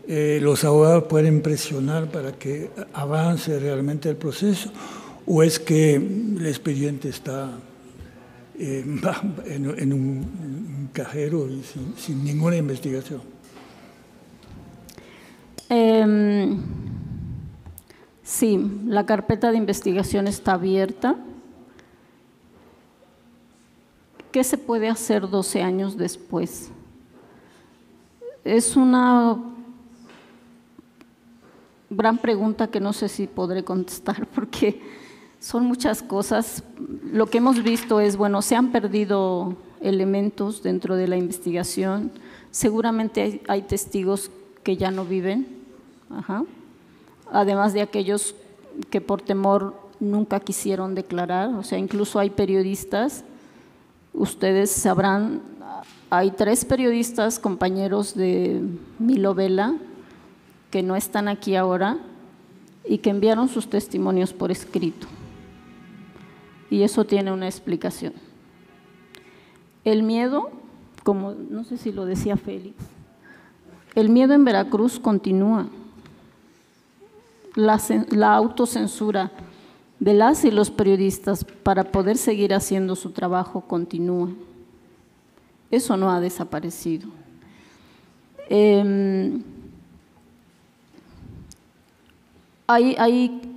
Eh, ¿Los abogados pueden presionar para que avance realmente el proceso? ¿O es que el expediente está eh, en, un, cajero sin, ninguna investigación? Eh, sí, la carpeta de investigación está abierta. ¿Qué se puede hacer 12 años después? Es una gran pregunta que no sé si podré contestar porque son muchas cosas. Lo que hemos visto es, bueno, se han perdido elementos dentro de la investigación. Seguramente hay, testigos que ya no viven, Ajá. además de aquellos que por temor nunca quisieron declarar. O sea, incluso hay periodistas Ustedes sabrán, hay tres periodistas, compañeros de mi novela, que no están aquí ahora y que enviaron sus testimonios por escrito. Y eso tiene una explicación. El miedo, como no sé si lo decía Félix, el miedo en Veracruz continúa. La, autocensura de las y los periodistas para poder seguir haciendo su trabajo continúa. Eso no ha desaparecido. Hay, hay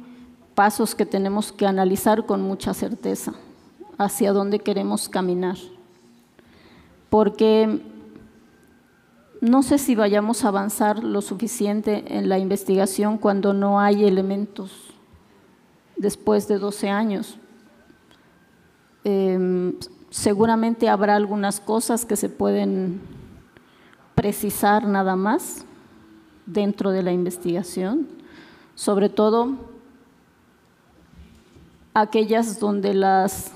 pasos que tenemos que analizar con mucha certeza hacia dónde queremos caminar, porque no sé si vayamos a avanzar lo suficiente en la investigación cuando no hay elementos después de 12 años. Eh, seguramente habrá algunas cosas que se pueden precisar nada más dentro de la investigación, sobre todo aquellas donde las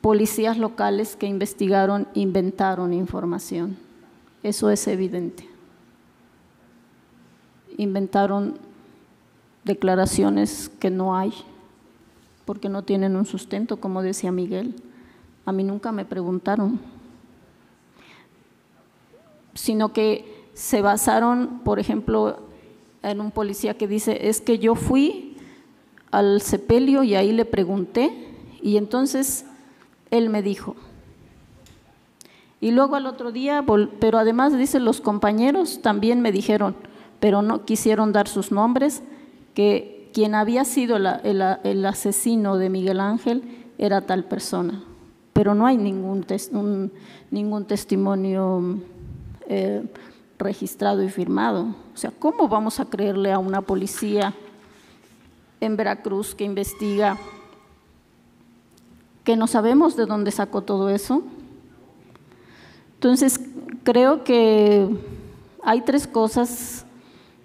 policías locales que investigaron inventaron información. Eso es evidente. Inventaron declaraciones que no hay, porque no tienen un sustento, como decía Miguel. A mí nunca me preguntaron, sino que se basaron, por ejemplo, en un policía que dice, es que yo fui al sepelio y ahí le pregunté, y entonces él me dijo. Y luego al otro día, pero además dice, los compañeros también me dijeron, pero no quisieron dar sus nombres, que quien había sido el, asesino de Miguel Ángel era tal persona, pero no hay ningún, ningún testimonio eh, registrado y firmado. O sea, ¿cómo vamos a creerle a una policía en Veracruz que investiga que no sabemos de dónde sacó todo eso. Entonces, creo que hay tres cosas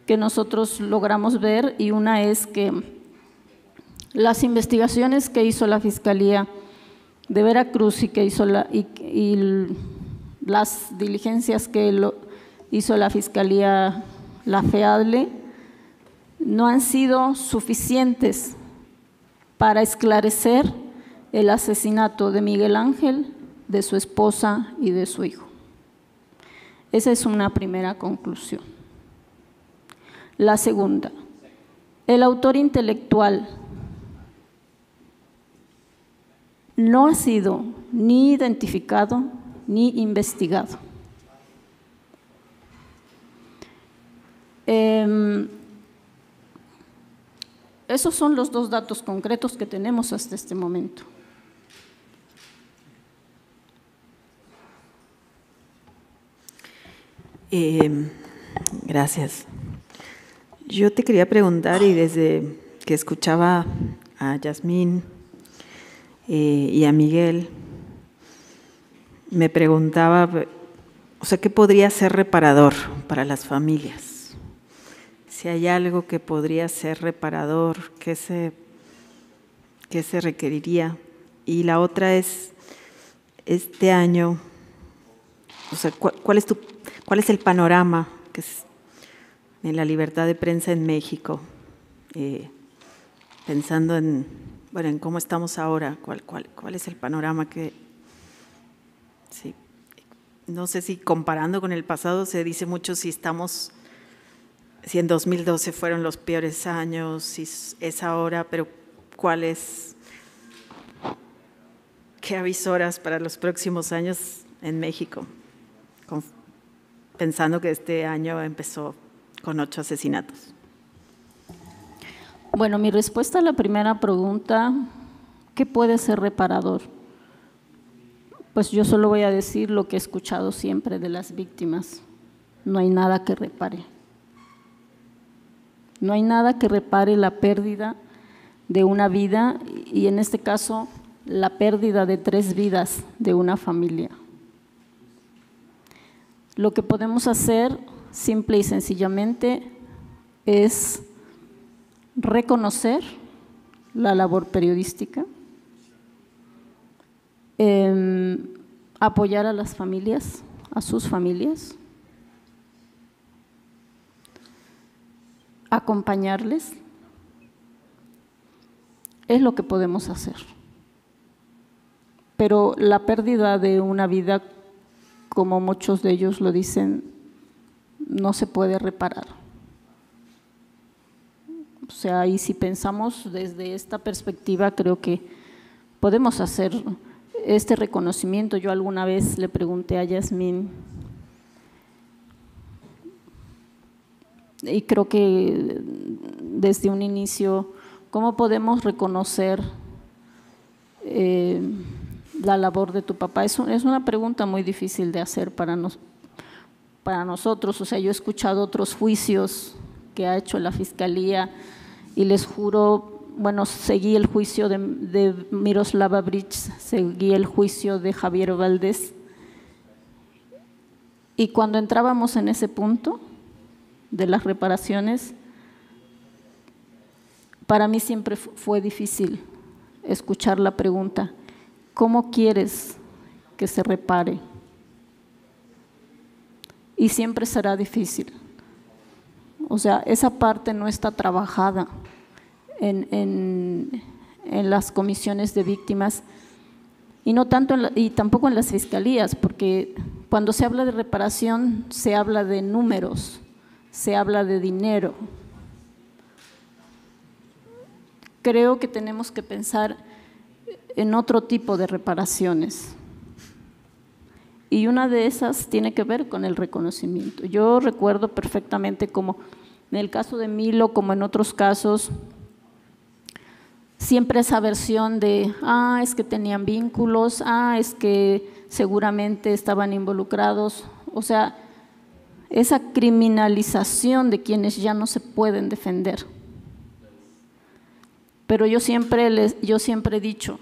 que nosotros logramos ver y una es que las investigaciones que hizo la Fiscalía de Veracruz y que hizo la, y, las diligencias que hizo la Fiscalía La FEADLE no han sido suficientes para esclarecer el asesinato de Miguel Ángel, de su esposa y de su hijo. Esa es una primera conclusión. La segunda, el autor intelectual no ha sido ni identificado ni investigado. Em, esos son los dos datos concretos que tenemos hasta este momento. Em, gracias. Yo te quería preguntar y desde que escuchaba a Yasmín eh, y a Miguel, me preguntaba, o sea, ¿qué podría ser reparador para las familias? Si hay algo que podría ser reparador, ¿qué se, qué se requeriría? Y la otra es, este año, o sea, ¿cuál, es, tu, cuál es el panorama que es en la libertad de prensa en México? Eh, pensando en bueno, en cómo estamos ahora, cuál, cuál, cuál es el panorama que... Sí. No sé si comparando con el pasado se dice mucho si estamos, si en 2012 fueron los peores años, si es ahora, pero cuál es, qué avisoras para los próximos años en México, pensando que este año empezó con ocho asesinatos. Bueno, mi respuesta a la primera pregunta, ¿qué puede ser reparador? Pues yo solo voy a decir lo que he escuchado siempre de las víctimas. No hay nada que repare. No hay nada que repare la pérdida de una vida y en este caso la pérdida de tres vidas de una familia. Lo que podemos hacer simple y sencillamente es reconocer la labor periodística, em, apoyar a las familias, a sus familias, acompañarles, es lo que podemos hacer. Pero la pérdida de una vida, como muchos de ellos lo dicen, no se puede reparar. O sea, y si pensamos desde esta perspectiva, creo que podemos hacer este reconocimiento. Yo alguna vez le pregunté a Yasmín, y creo que desde un inicio, ¿cómo podemos reconocer eh, la labor de tu papá? Es, es, una pregunta muy difícil de hacer para, nos, para nosotros. O sea, yo he escuchado otros juicios que ha hecho la Fiscalía y les juro, bueno, seguí el juicio de, de Miroslava Bridge, seguí el juicio de Javier Valdés. Y cuando entrábamos en ese punto de las reparaciones, para mí siempre fue difícil escuchar la pregunta, ¿cómo quieres que se repare? Y siempre será difícil. O sea, esa parte no está trabajada en, las comisiones de víctimas y no tanto y tampoco en las fiscalías, porque cuando se habla de reparación se habla de números, se habla de dinero. Creo que tenemos que pensar en otro tipo de reparaciones. Y una de esas tiene que ver con el reconocimiento. Yo recuerdo perfectamente como en el caso de Milo, como en otros casos, siempre esa versión de, ah, es que tenían vínculos, ah, es que seguramente estaban involucrados, o sea, esa criminalización de quienes ya no se pueden defender. Pero yo siempre, yo siempre he dicho,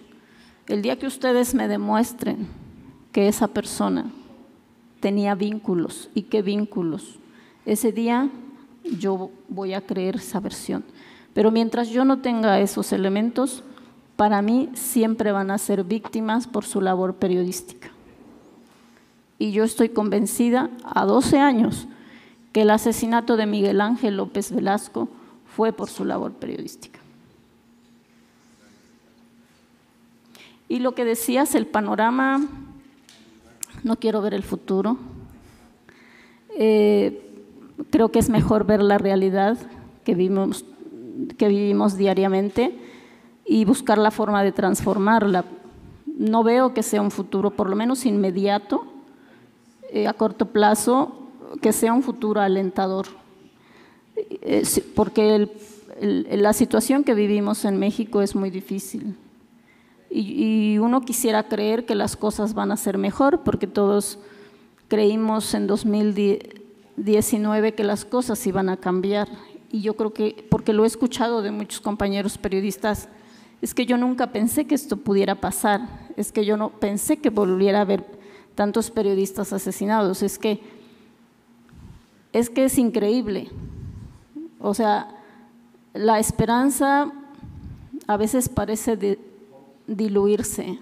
El día que ustedes me demuestren que esa persona tenía vínculos y qué vínculos, ese día yo voy a creer esa versión. Pero mientras yo no tenga esos elementos, para mí siempre van a ser víctimas por su labor periodística. Y yo estoy convencida a 12 años que el asesinato de Miguel Ángel López Velasco fue por su labor periodística. Y lo que decías, el panorama, no quiero ver el futuro. Eh, creo que es mejor ver la realidad que vivimos, que vivimos diariamente y buscar la forma de transformarla. No veo que sea un futuro, por lo menos inmediato, eh, a corto plazo, que sea un futuro alentador. Eh, porque la situación que vivimos en México es muy difícil. Y, y, uno quisiera creer que las cosas van a ser mejor, porque todos creímos en 2019 que las cosas iban a cambiar. Y yo creo que, porque lo he escuchado de muchos compañeros periodistas, es que yo nunca pensé que esto pudiera pasar, es que yo no pensé que volviera a haber tantos periodistas asesinados, es que es que es increíble. O sea, la esperanza a veces parece diluirse